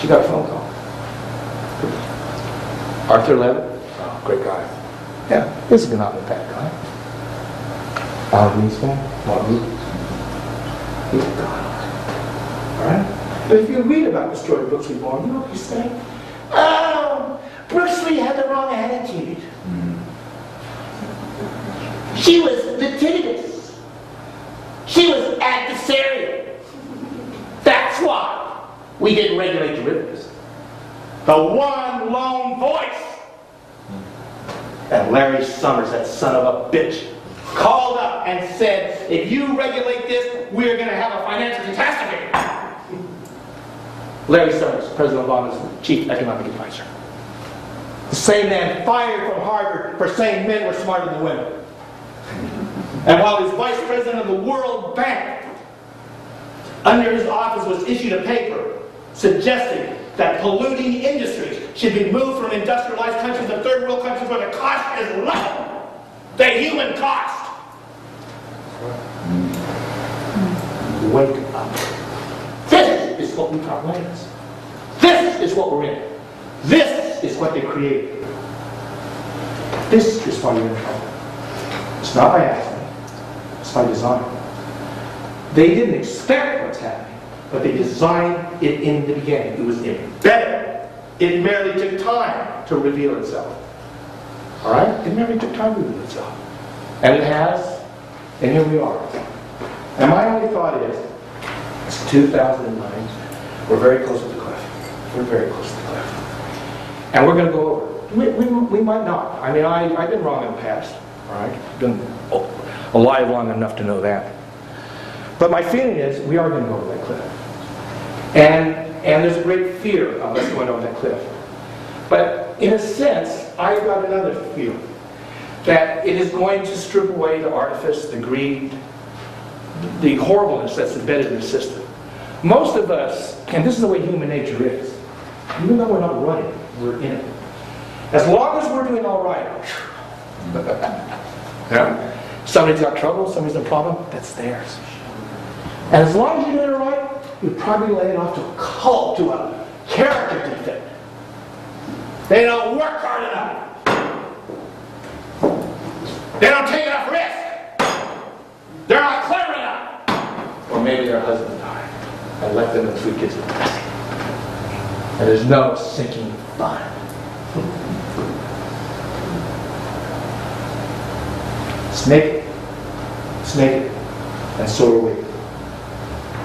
She got a phone call. Arthur Levitt, oh, great guy. Yeah, this is not a bad guy. Al Greenspan, Bob Root. He's a god. All right? But if you read about the story of Brooksley Born, you know what he's saying? Oh, Brooks Lee had the wrong attitude. Mm. She was litigious. She was adversarial. That's why we didn't regulate derivatives. The one lone voice. And Larry Summers, that son of a bitch, called up and said, if you regulate this, we're going to have a financial catastrophe. Larry Summers, President Obama's chief economic advisor. The same man fired from Harvard for saying men were smarter than women. And while he's vice president of the World Bank, under his office was issued a paper suggesting that polluting industries should be moved from industrialized countries to third world countries where the cost is low. The human cost. Wake up. This is what we call lands. This is what we're in. This is what they created. This is why you're in trouble. It's not by accident. It's by design. They didn't expect what's happening, but they designed it in the beginning. It was embedded. It merely took time to reveal itself. All right? It merely took time to reveal itself. And it has, and here we are. And my only thought is, it's 2009. We're very close to the cliff. We're very close to the cliff. And we're going to go over. We, we, we might not. I mean, I, I've been wrong in the past. All right? Been oh, alive long enough to know that. But my feeling is we are going to go over that cliff. And, and there's a great fear of us going over that cliff. But in a sense, I've got another feeling that it is going to strip away the artifice, the greed, the horribleness that's embedded in the system. Most of us, and this is the way human nature is, even though we're not running, we're in it. As long as we're doing all right, yeah. Somebody's got trouble, somebody's got a problem, that's theirs. And as long as you do it right, you're probably laying off to a cult, to a character defect. They don't work hard enough. They don't take enough risk. They're not clever enough. Or maybe their husband died and left them with three kids in. And there's no sinking fund. It's naked. And so are we.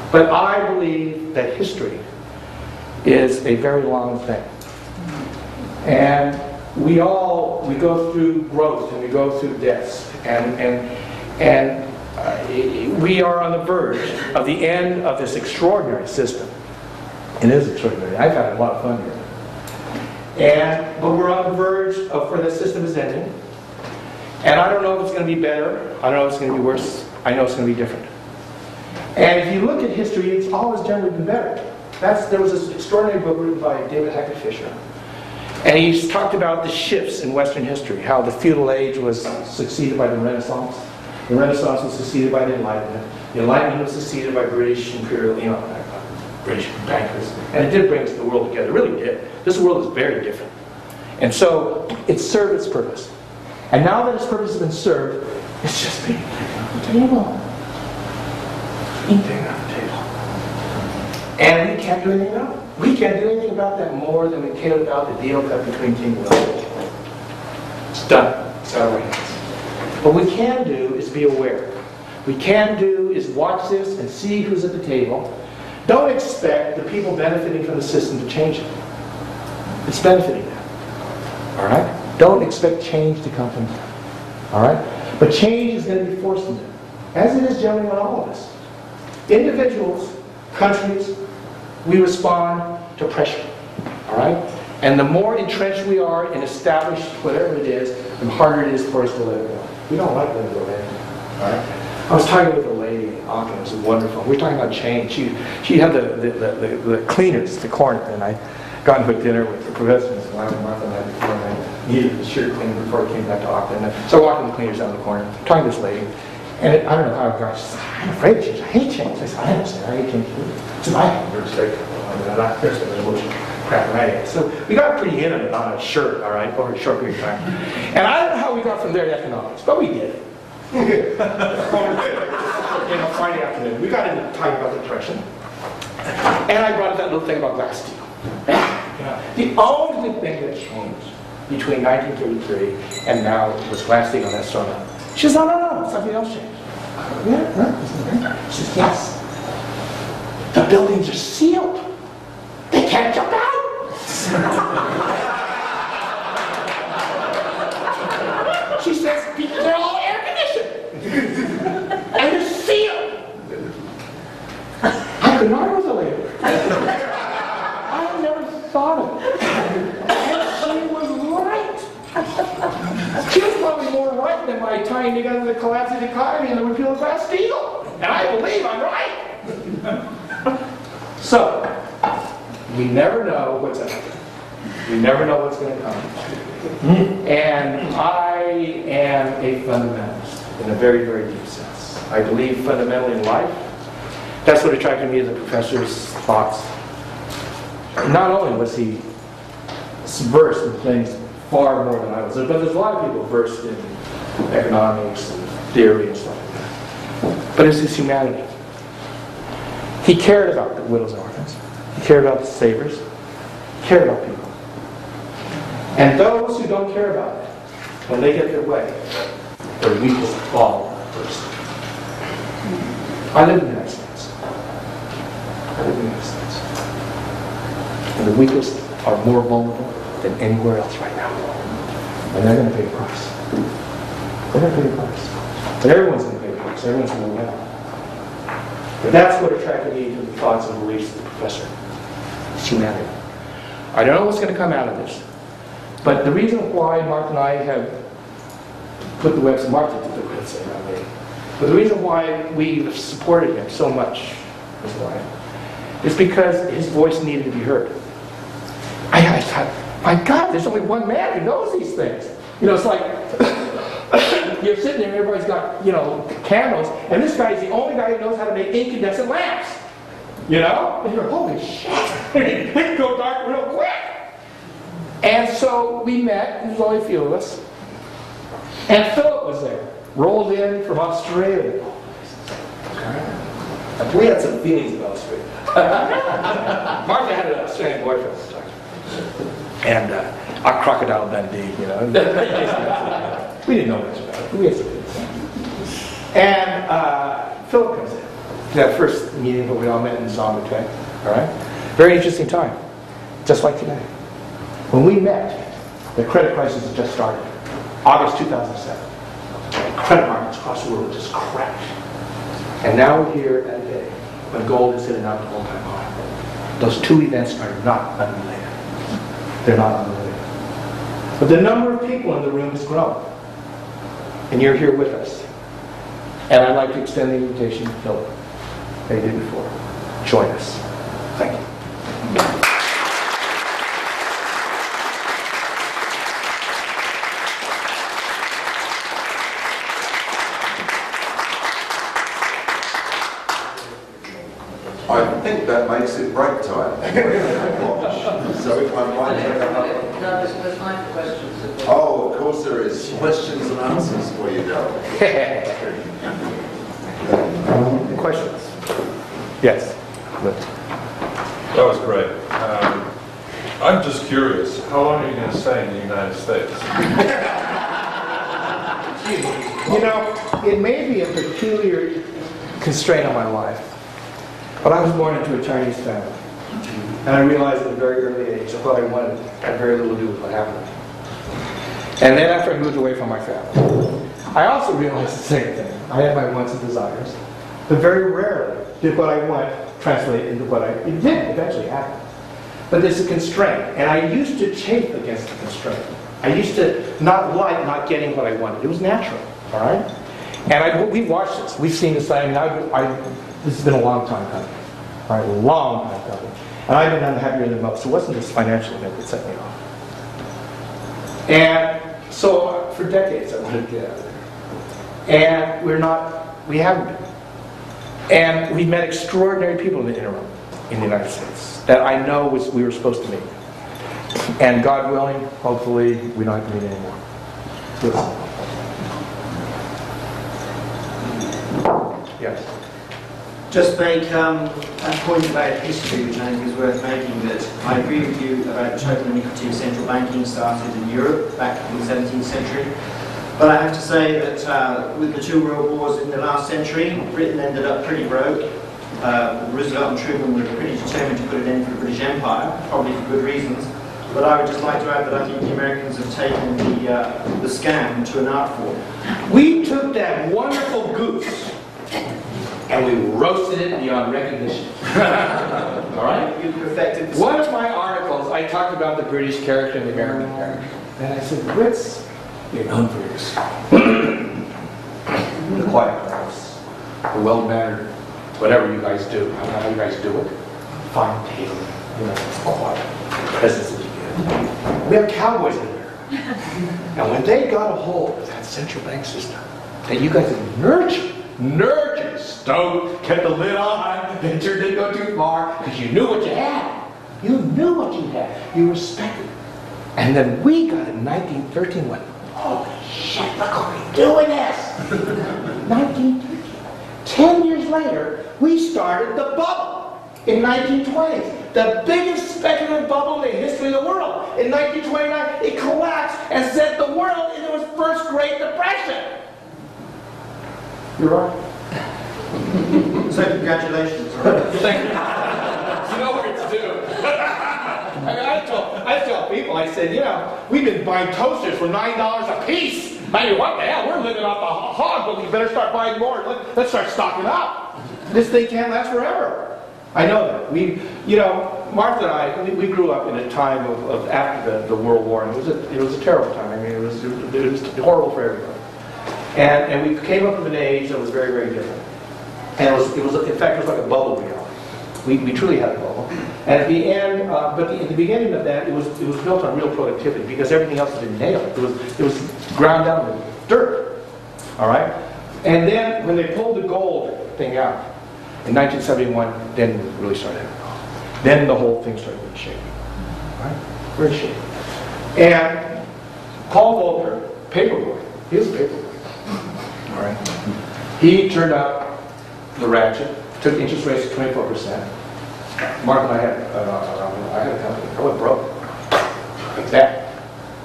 But I believe that history is a very long thing. And we all, we go through growth and we go through deaths. And, and, and uh, we are on the verge of the end of this extraordinary system. It is extraordinary. I've had a lot of fun here. And, but we're on the verge of where the system is ending. And I don't know if it's going to be better. I don't know if it's going to be worse. I know it's going to be different. And if you look at history, it's always generally been better. That's, there was this extraordinary book written by David Hackett Fischer. And he's talked about the shifts in Western history, how the feudal age was succeeded by the Renaissance. The Renaissance was succeeded by the Enlightenment. The Enlightenment was succeeded by British imperial, you know, uh, British bankers. And it did bring the world together. It really did. This world is very different. And so it served its purpose. And now that its purpose has been served, it's just being taken off the table. Being taken off the table. And we can't do anything about it. We can't do anything about that more than we can about the deal cut between King William. It's done. It's out of our hands. What we can do is be aware. We can do is watch this and see who's at the table. Don't expect the people benefiting from the system to change it. It's benefiting them. All right? Don't expect change to come from them. All right? But change is going to be forced on them, as it is generally on all of us. Individuals, countries, we respond to pressure. All right? And the more entrenched we are in established whatever it is, the harder it is for us to let it go. We don't like letting go. All right? I was talking with a lady in. It was wonderful. We were talking about change. She, she had the, the, the, the cleaners, the corner, and I got into a dinner with the professors and I before, needed the shirt cleaned before I came back to Auckland. So I walked in the cleaners down the corner, talking to this lady, and it, I don't know how I got. She "I'm afraid of change. I hate change." I said, "I understand. I hate change too." She said, "I hate very oh straight." I mean, I'm not Christian, but emotion crap right? So we got pretty intimate on a shirt, all right, over a short period of time. And I don't know how we got from there to economics, but we did. you know, Friday afternoon, we got into talking about the depression, and I brought up that little thing about Glass Steagall. The only thing that changed between 1933 and now was Glass on that started. She says, no, no, no, something else changed. Yeah, huh? She says, yes. The buildings are sealed. They can't jump out. she says, they're all air conditioned. and they're sealed. I could not with lady. I never thought of it. And she was right. She was probably more right than my tying together the collapse of the economy and the repeal of Glass-Steagall. And I believe I'm right. so, we never know what's going to happen. We never know what's going to come. And I am a fundamentalist in a very, very deep sense. I believe fundamentally in life. That's what attracted me to the professor's thoughts. Not only was he versed in things far more than I was, but there's a lot of people versed in economics and theory and stuff like that. But it's his humanity. He cared about the widows and orphans. He cared about the savers. He cared about people. And those who don't care about it, when they get their way, the weakest fall first. I live in the United States. I live in the United States. And the weakest are more vulnerable than anywhere else right now. And they're going to pay a price. They're going to pay a price. But everyone's going to pay a price. Everyone's going to win. But that's what attracted me to the thoughts and beliefs of the professor. It's humanity. I don't know what's going to come out of this. But the reason why Mark and I have put the website, Mark did the website, not me. But the reason why we've supported him so much, his wife, is because his voice needed to be heard. I, I thought, my God, there's only one man who knows these things. You know, it's like you're sitting there and everybody's got, you know, candles, and this guy's the only guy who knows how to make incandescent lamps. You know? And you're, like, holy shit! it can go dark real quick. And so we met, there was only a few of us. And Philip was there, rolled in from Australia. We had some feelings about Australia. Martha had an Australian boyfriend. At. And uh, our crocodile Dundee, you know. we didn't know much about it. And uh, Philip comes in. That first meeting where we all met in Zombie All right? Very interesting time. Just like today. When we met, the credit crisis had just started. August 2007. Credit markets across the world just crashed. And now we're here at a day when gold is hitting out the all-time high. Those two events are not unrelated. They're not unrelated. But the number of people in the room has grown. And you're here with us. And I'd like to extend the invitation to Philip, that he did before. Join us. Thank you. I think that makes it break time. So if I might a No, there's no time questions. Oh, of course there is. Questions and answers for you, Darryl. Questions? Yes. That was great. Um, I'm just curious, how long are you going to stay in the United States? You know, it may be a peculiar constraint on my life, but I was born into a Chinese family. And I realized at a very early age that what I wanted had very little to do with what happened. And then after I moved away from my family, I also realized the same thing. I had my wants and desires, but very rarely did what I want translate into what I, it did eventually happen. But there's a constraint, and I used to chafe against the constraint. I used to not like not getting what I wanted. It was natural, all right? And I, we've watched this. We've seen this. I mean, I, I, this has been a long time coming, all right? Long time coming. And I've been unhappier than most. It wasn't this financial event that set me off. And so uh, for decades I wanted to get out of there. And we're not, we haven't been. And we met extraordinary people in the interim in the United States that I know was, we were supposed to meet. And God willing, hopefully, we don't have to meet anymore. Yes. Yes. Just make um, a point about history, which I think is worth making, that I agree with you about the total nicotine central banking started in Europe back in the 17th century. But I have to say that uh, with the two world wars in the last century, Britain ended up pretty broke. Uh, Roosevelt and Truman were pretty determined to put an end to the British Empire, probably for good reasons. But I would just like to add that I think the Americans have taken the, uh, the scam to an art form. We took that wonderful goose and we roasted it beyond recognition. All right? You perfected One of my articles, I talked about the British character and the American character. And I said, Brits, you're known for your the quiet place, the well-mannered, whatever you guys do. I don't know how you guys do it. Fine tailoring, you know, it's quiet. Presence is good. We have cowboys in there. And when they got a hold of that central bank system, that you guys nurtured, nurtured, stoked, kept the lid on, venture didn't go too far, because you knew what you had. You knew what you had. You respected. And then we got in 1913 went, holy shit, look what we're doing this. 1913. Ten years later, we started the bubble in 1920. The biggest speculative bubble in the history of the world. In 1929, it collapsed and sent the world into its first Great Depression. You're right. So congratulations. Thank you. You know where it's due. I mean, I tell, I tell people, I said, you know, we've been buying toasters for nine dollars a piece. I mean, what the hell? We're living off the hog, but we better start buying more. Let, let's start stocking up. This thing can't last forever. I know that. We, you know, Martha and I, we, we grew up in a time of, of after the, the World War, and it was a, it was a terrible time. I mean, it was, it was horrible for everybody. And, and we came up with an age that was very, very different. And it was, it was, in fact, it was like a bubble we. We, we truly had a bubble. And at the end, uh, but the, at the beginning of that, it was, it was built on real productivity because everything else had been nailed. It was, it was ground down to dirt. All right? And then when they pulled the gold thing out in 1971, then it really started. Then the whole thing started being shaky. Right? Very shaky. And Paul Volcker, paperboy, he was a paperboy. All right? He turned out the ratchet, took interest rates to 24%. Mark and I had, uh, I had a company, I went broke. Like that.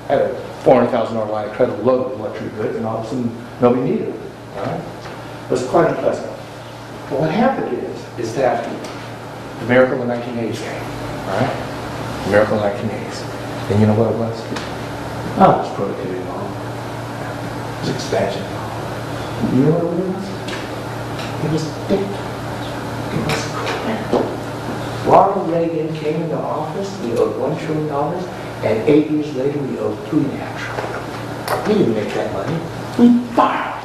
I had a $400,000 line of credit loaded with luxury goods, and all of a sudden, nobody needed it. Right? It was quite unpleasant. But what happened is, is that the miracle of the 1980s came. Right? The miracle of the 1980s. And you know what it was? Oh, it was productivity. It was expansion. You know what it was? It was dick. It was crap. Ronald Reagan came into office, we owed one trillion dollars, and eight years later, we owed three and a half trillion. We didn't make that money. We borrowed.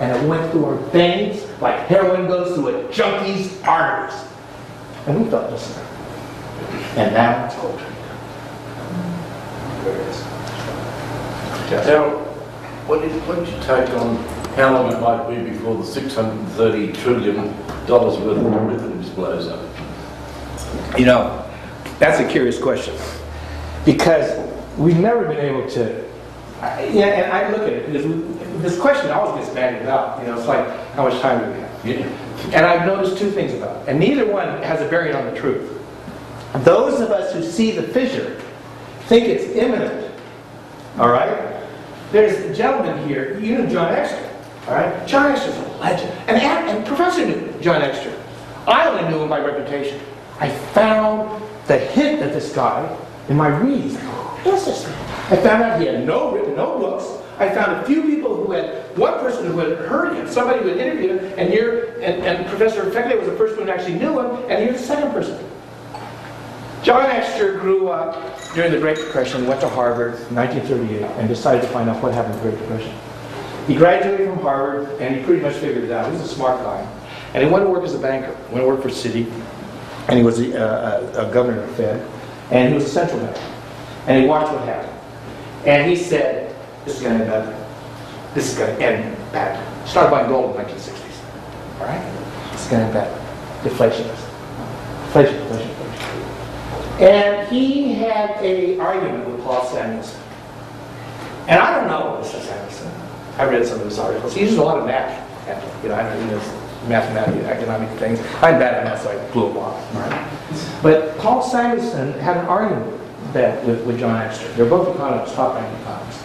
And it went through our veins like heroin goes through a junkie's arteries. And we thought, listen, and now it's over. There it is. Now, what what's your take on how long it might be before the six hundred and thirty trillion dollars worth of derivatives blows up? You know, that's a curious question. Because we've never been able to, I- yeah, and I look at it, because this question always gets bandied about, you know, it's like, how much time do we have? Yeah. And I've noticed two things about it, and neither one has a bearing on the truth. Those of us who see the fissure think it's imminent, all right? There's a gentleman here, you know John Exter, all right? John Exter's a legend, and, and Professor knew John Exter. I only knew him by reputation. I found the hint of this guy in my readings. Who is this man? I found out he had no written, no books. I found a few people who had, one person who had heard him, somebody who had interviewed him, and you're, and, and Professor Fekete was the first one who actually knew him, and here's the second person. John Exter grew up during the Great Depression, went to Harvard in 1938, and decided to find out what happened in the Great Depression. He graduated from Harvard, and he pretty much figured it out. He was a smart guy. And he went to work as a banker, went to work for Citi, and he was uh, a governor of the Fed, and he was a central banker. And he watched what happened. And he said, this is going to end badly. This is going to end badly. Started buying gold in the 1960s. All right? It's going to end badly. Deflationist. Inflation, inflation, inflation. And he had a argument with Paul Samuelson. And I don't know what Mr. Samuelson. I read some of his articles. He uses a lot of math. You know, I don't know mathematical, economic things. I'm bad at math, so I blew him off. right? But Paul Samuelson had an argument that with, with John Exter. They're both economists, top-ranked economists.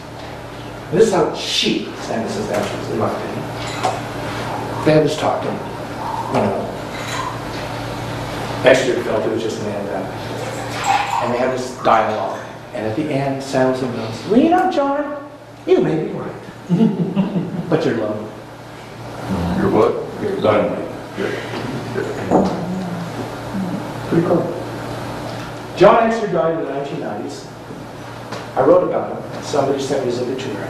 And this is how cheap Samuelson's answer is, in my opinion. They had this talking, you know. Felt it was just an up. And they had this dialogue. And at the end, Samuelson goes, well, you know, John, you may be right. But you're lonely. You're what? You're lonely. Pretty cool. John Exter died in the 1990s. I wrote about him. Somebody sent me his obituary.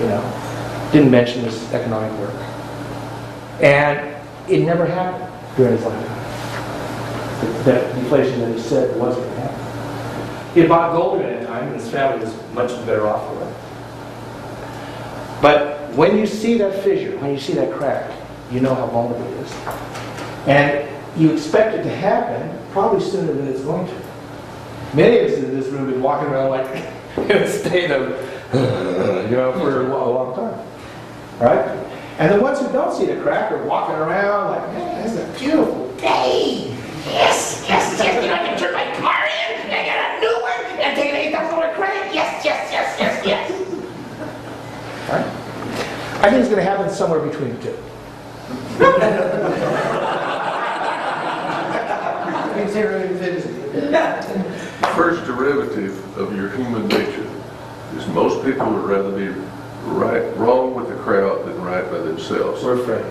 You know, didn't mention his economic work. And it never happened during his lifetime. That deflation that he said was going to happen. He had bought gold at that time, and his family was much better off for it. But when you see that fissure, when you see that crack, you know how vulnerable it is. And you expect it to happen probably sooner than it's going to. Many of us in this room have been walking around like in a state of, you know, for a long time. Right? And the ones who don't see the crack are walking around like, man, this is a beautiful day. Yes, yes, yes, you know, I can turn my car in and get a new one and take an eight thousand dollar credit. Yes, yes, yes, yes, yes. Right? I think it's going to happen somewhere between the two. the First derivative of your human nature is most people would rather be right, wrong with the crowd than right by themselves. We're afraid.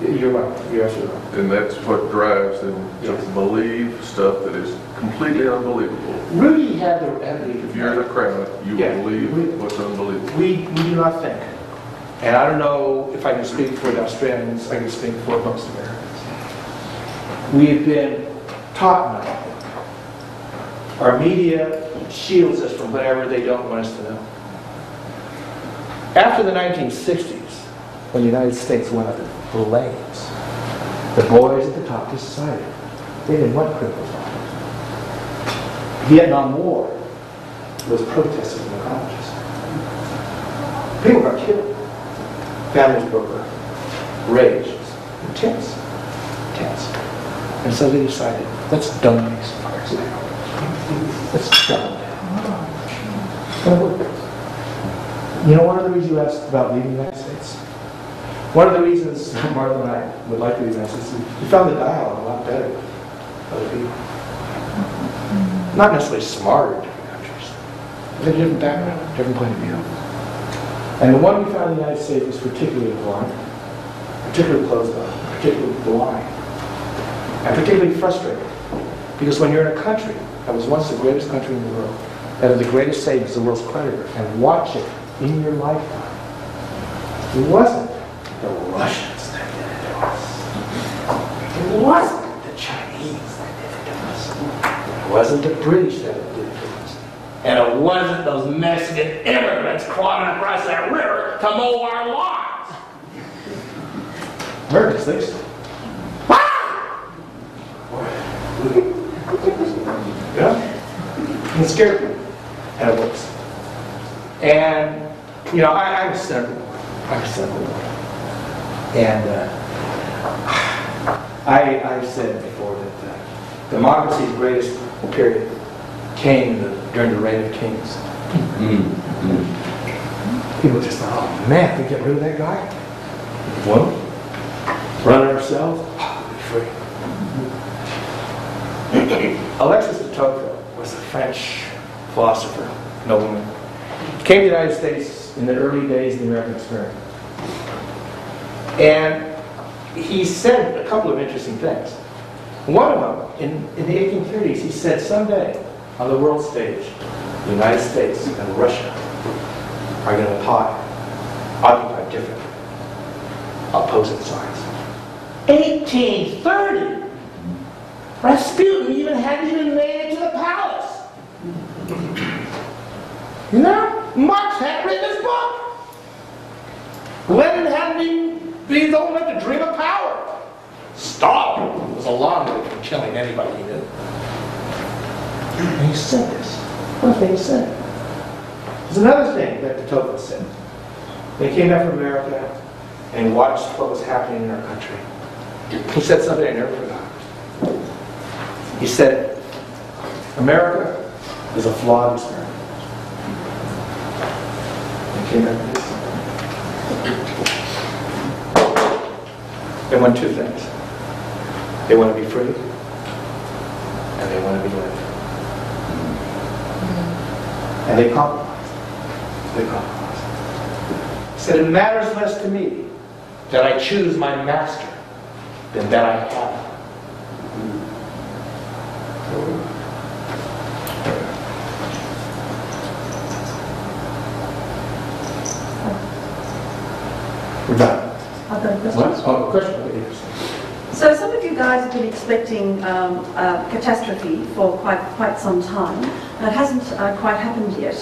You're right. You're absolutely right. And that's what drives them to believe stuff that is completely unbelievable. Rudy had the, had If you're in the crowd, you Yeah. believe what's unbelievable. we, we do not think. And I don't know if I can speak for the Australians, I can speak for most Americans. We've been taught not to. Our media shields us from whatever they don't want us to know. After the 1960s, when the United States went up in flames, the boys at the top decided they didn't want critical thought. Vietnam War was protested in the colleges. People got killed. Families broke up. Rage intense. Intense. And so they decided, let's dumb these fuckers down. Let's dumb them down. You know, one of the reasons you asked about leaving the United States? One of the reasons Martha and I would like to leave the United States, is we found the dialogue a lot better with other people. Not necessarily smarter in different countries, but a different background, different point of view. And the one we found in the United States was particularly blind, particularly closed off, particularly blind, and particularly frustrating. Because when you're in a country that was once the greatest country in the world, that had the greatest savings, the world's creditor, and watch it in your lifetime, it wasn't the Russians that did it to us. It wasn't the Chinese that did it to us. It wasn't the British that did us. And it wasn't those Mexican immigrants crawling across that river to mow our lawns. Americans think so. Yeah? It scared me. And it works. And, you know, I, I'm a cynical. I'm a cynical. And uh, I, I've said before that uh, democracy's greatest period came the, during the reign of kings. Mm-hmm. People just thought, oh man, we get rid of that guy? Well, run ourselves, we'll be free. Alexis de Tocqueville was a French philosopher, nobleman. Came to the United States in the early days of the American experiment. And he said a couple of interesting things. One of them, in, in the 1830s, he said someday on the world stage, the United States and Russia are going to occupy, occupy different opposing sides. 1830! Rasputin even hadn't even made it to the palace. You know, Marx hadn't written his book. Lenin hadn't even been old to dream of power. Was a long way from killing anybody he knew. And he said this. One thing he said. There's another thing that de Tocqueville said. They came back from America and watched what was happening in our country. He said something I never forgot. He said, America is a flawed experiment. They came back with this. They want two things. They want to be free, and they want to be led. And they compromised. They compromised. He said, it matters less to me that I choose my master than that I have. him." We're done. I've got a What? question. Oh, question. Okay, interesting. So some of you guys have been expecting um, a catastrophe for quite quite some time, and it hasn't uh, quite happened yet.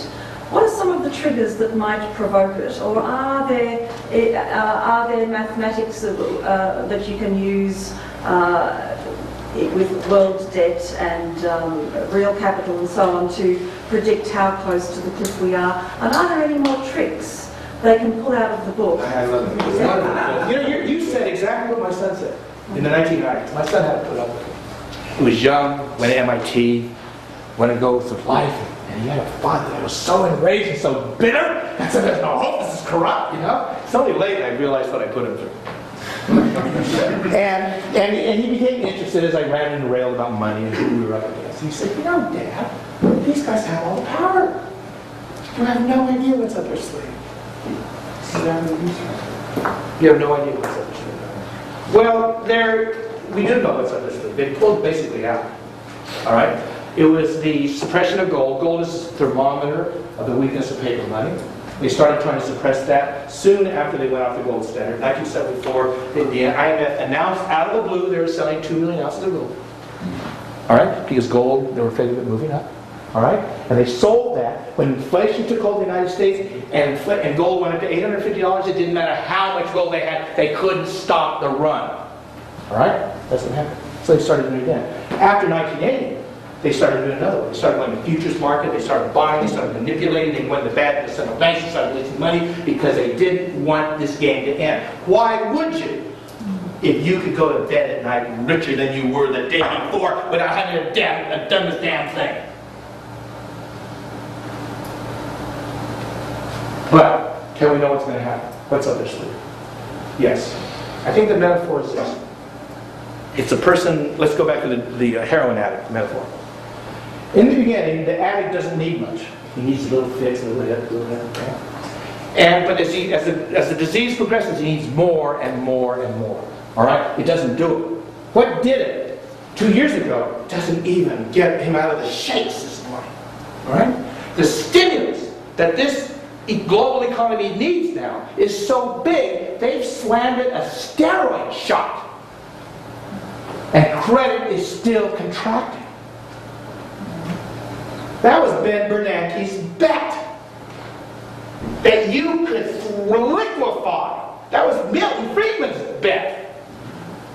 What are some of the triggers that might provoke it, or are there eh, uh, are there mathematics uh, that you can use uh, with world debt and um, real capital and so on to predict how close to the cliff we are? And are there any more tricks they can pull out of the book? I love it. You know, you, you said exactly what my son said in the 1990s. My son had to put up with it. He was young, went to MIT, wanted to go through life, and he had a father that was so enraged and so bitter. I said, oh, there's no hope, this is corrupt, you know? It's only late I realized what I put him through. and, and, and he became interested as I ran into rail about money and who we were up against. He said, you know, Dad, these guys have all the power. You have no idea what's up their sleeve. I said, "I don't know, you have no idea what's up their sleeve. Well, there, we do know what's sleeve. They pulled basically out. All right? It was the suppression of gold. Gold is a thermometer of the weakness of paper money. They started trying to suppress that soon after they went off the gold standard. 1974, the, the IMF announced out of the blue they were selling 2 million ounces of gold. All right? Because gold, they were afraid of it moving up. All right? And they sold that when inflation took hold of the United States and, and gold went up to $850. It didn't matter how much gold they had, they couldn't stop the run. All right? That's what happened. So they started doing it again. After 1980, they started doing another one. They started going to the futures market, they started buying, they started manipulating, they went to bad the central banks, they started losing money because they didn't want this game to end. Why would you? if you could go to bed at night richer than you were the day before without having done this damn thing. But can we know what's going to happen? What's up their sleeve? Yes. I think the metaphor is this. It's a person, let's go back to the, the heroin addict metaphor. In the beginning, the addict doesn't need much. He needs a little fix, a little hit, a little hit. okay? And, but as, he, as, the, as the disease progresses, he needs more and more and more. All right? It doesn't do it. What did it two years ago doesn't even get him out of the shakes this morning. All right? The stimulus that this global economy needs now is so big, they've slammed it a steroid shot. And credit is still contracting. That was Ben Bernanke's bet. That you could liquefy. That was Milton Friedman's bet.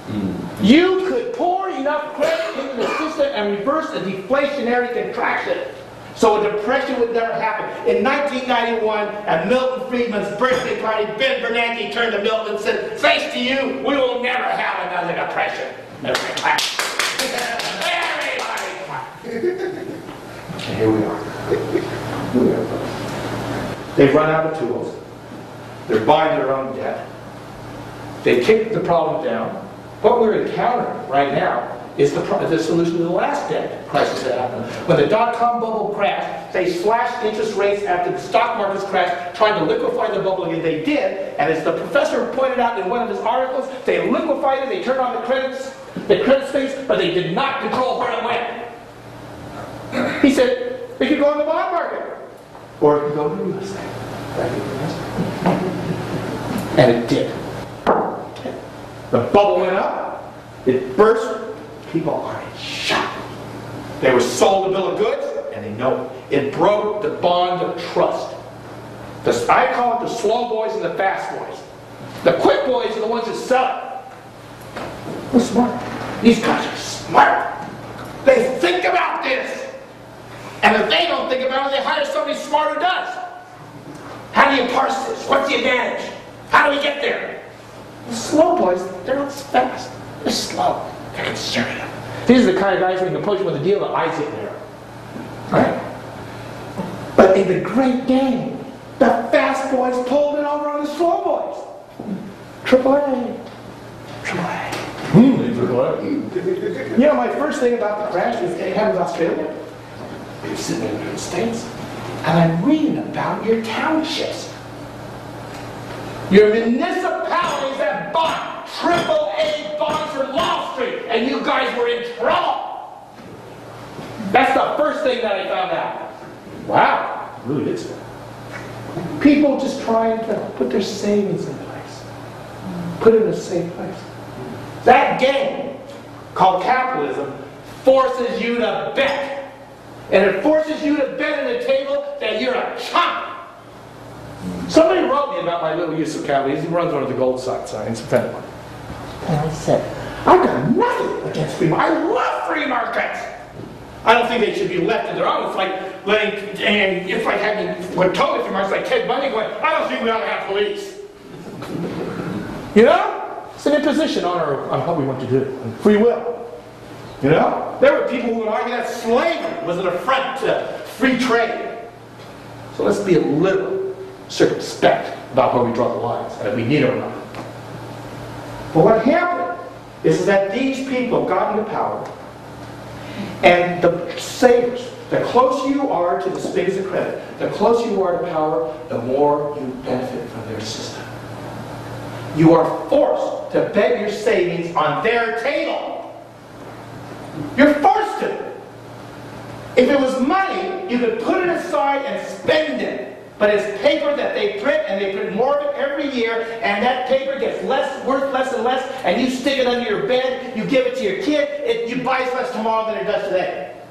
Hmm. You could pour enough credit into the system and reverse a deflationary contraction. So a depression would never happen. In 1991, at Milton Friedman's birthday party, Ben Bernanke turned to Milton and said, thanks to you, we will never have another depression. Everybody clap. Everybody clap. Here we are. Here we are. They've run out of tools. They're buying their own debt. They kicked the problem down. What we're encountering right now is the, the solution to the last debt crisis that happened. When the dot-com bubble crashed, they slashed interest rates after the stock markets crashed, trying to liquefy the bubble and They did, and as the professor pointed out in one of his articles, they liquefied it, they turned on the credits, the credit space, but they did not control where it went. He said, it could go in the bond market, or it could go to real estate. And it did. The bubble went up, it burst, people are in shock. They were sold a bill of goods, and they know it. It broke the bond of trust. The- I call it the slow boys and the fast boys. The quick boys are the ones that sell it. They're smart. These guys are smart. They think about this. And if they don't think about it, they hire somebody smart who does. How do you parse this? What's the advantage? How do we get there? The slow boys, they're not fast. They're slow. They're conservative. These are the kind of guys when you approach them with a deal, their eyes get there. Right? But in the great game, the fast boys pulled it over on the slow boys. Triple A. Triple A. You know, my first thing about the crash was it happened in Australia. We were sitting in the United States, and I'm reading about your townships. Your municipalities that bought triple A bonds from Wall Street, and you guys were in trouble. That's the first thing that I found out. Wow, really is. People just trying to put their savings in place, put it in a safe place. That game called capitalism forces you to bet. And it forces you to bet on the table that you're a chump. Somebody wrote me about my little use of capitalism. He runs one of the gold sites uh, in. And I said, I've got nothing against free markets. I love free markets. I don't think they should be left to their own. It's like letting, and it's like having, what totally free markets, like Ted Bundy going, I don't think we ought to have police. You know? It's an imposition on, our, on what we want to do, free will. You know? There were people who would argue that slavery was an affront to free trade. So let's be a little circumspect about where we draw the lines, and if we need them or not. But what happened is that these people got into power, and the savers, the closer you are to the spigots of credit, the closer you are to power, the more you benefit from their system. You are forced to bet your savings on their table. You're forced to. If it was money, you could put it aside and spend it. But it's paper that they print, and they print more of it every year, and that paper gets less, worth less and less, and you stick it under your bed, you give it to your kid, it you buys less tomorrow than it does today.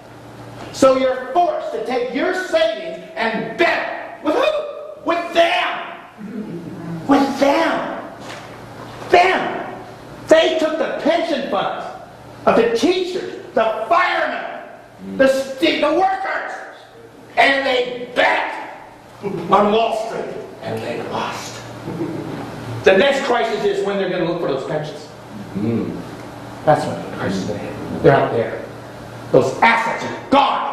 So you're forced to take your savings and bet it. with who? With them. With them. Them. They took the pension funds of the teachers, the firemen, the, the workers, and they bet on Wall Street, and they lost. The next crisis is when they're going to look for those pensions. Mm. That's what the crisis is going to hit. They're out there. Those assets are gone.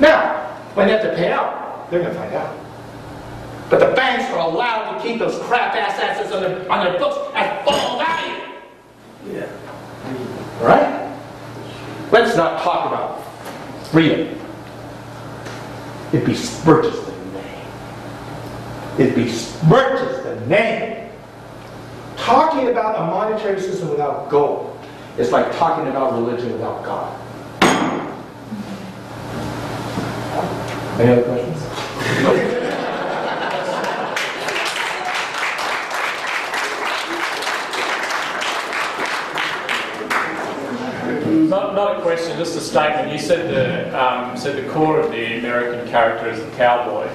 Now, when they have to pay out, they're going to find out. But the banks are allowed to keep those crap ass assets on their, on their books at full value. Yeah. Right? Let's not talk about freedom. It besmirches the name. It besmirches the name. Talking about a monetary system without gold is like talking about religion without God. Any other questions? question, just a statement. You said the, um, said the core of the American character is the cowboy.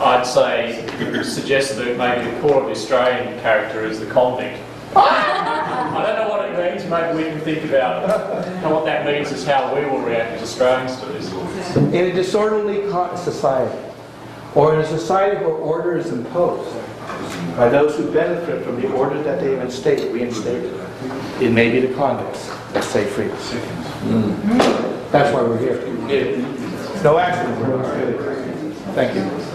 I'd say, suggest that maybe the core of the Australian character is the convict. I don't know what it means, maybe we can think about it. and what that means is how we will react as Australians to this. In a disorderly society, or in a society where order is imposed by those who benefit from the order that they have instated, reinstated, it may be the convicts that say free. Mm. That's why we're here. No accident. Thank you.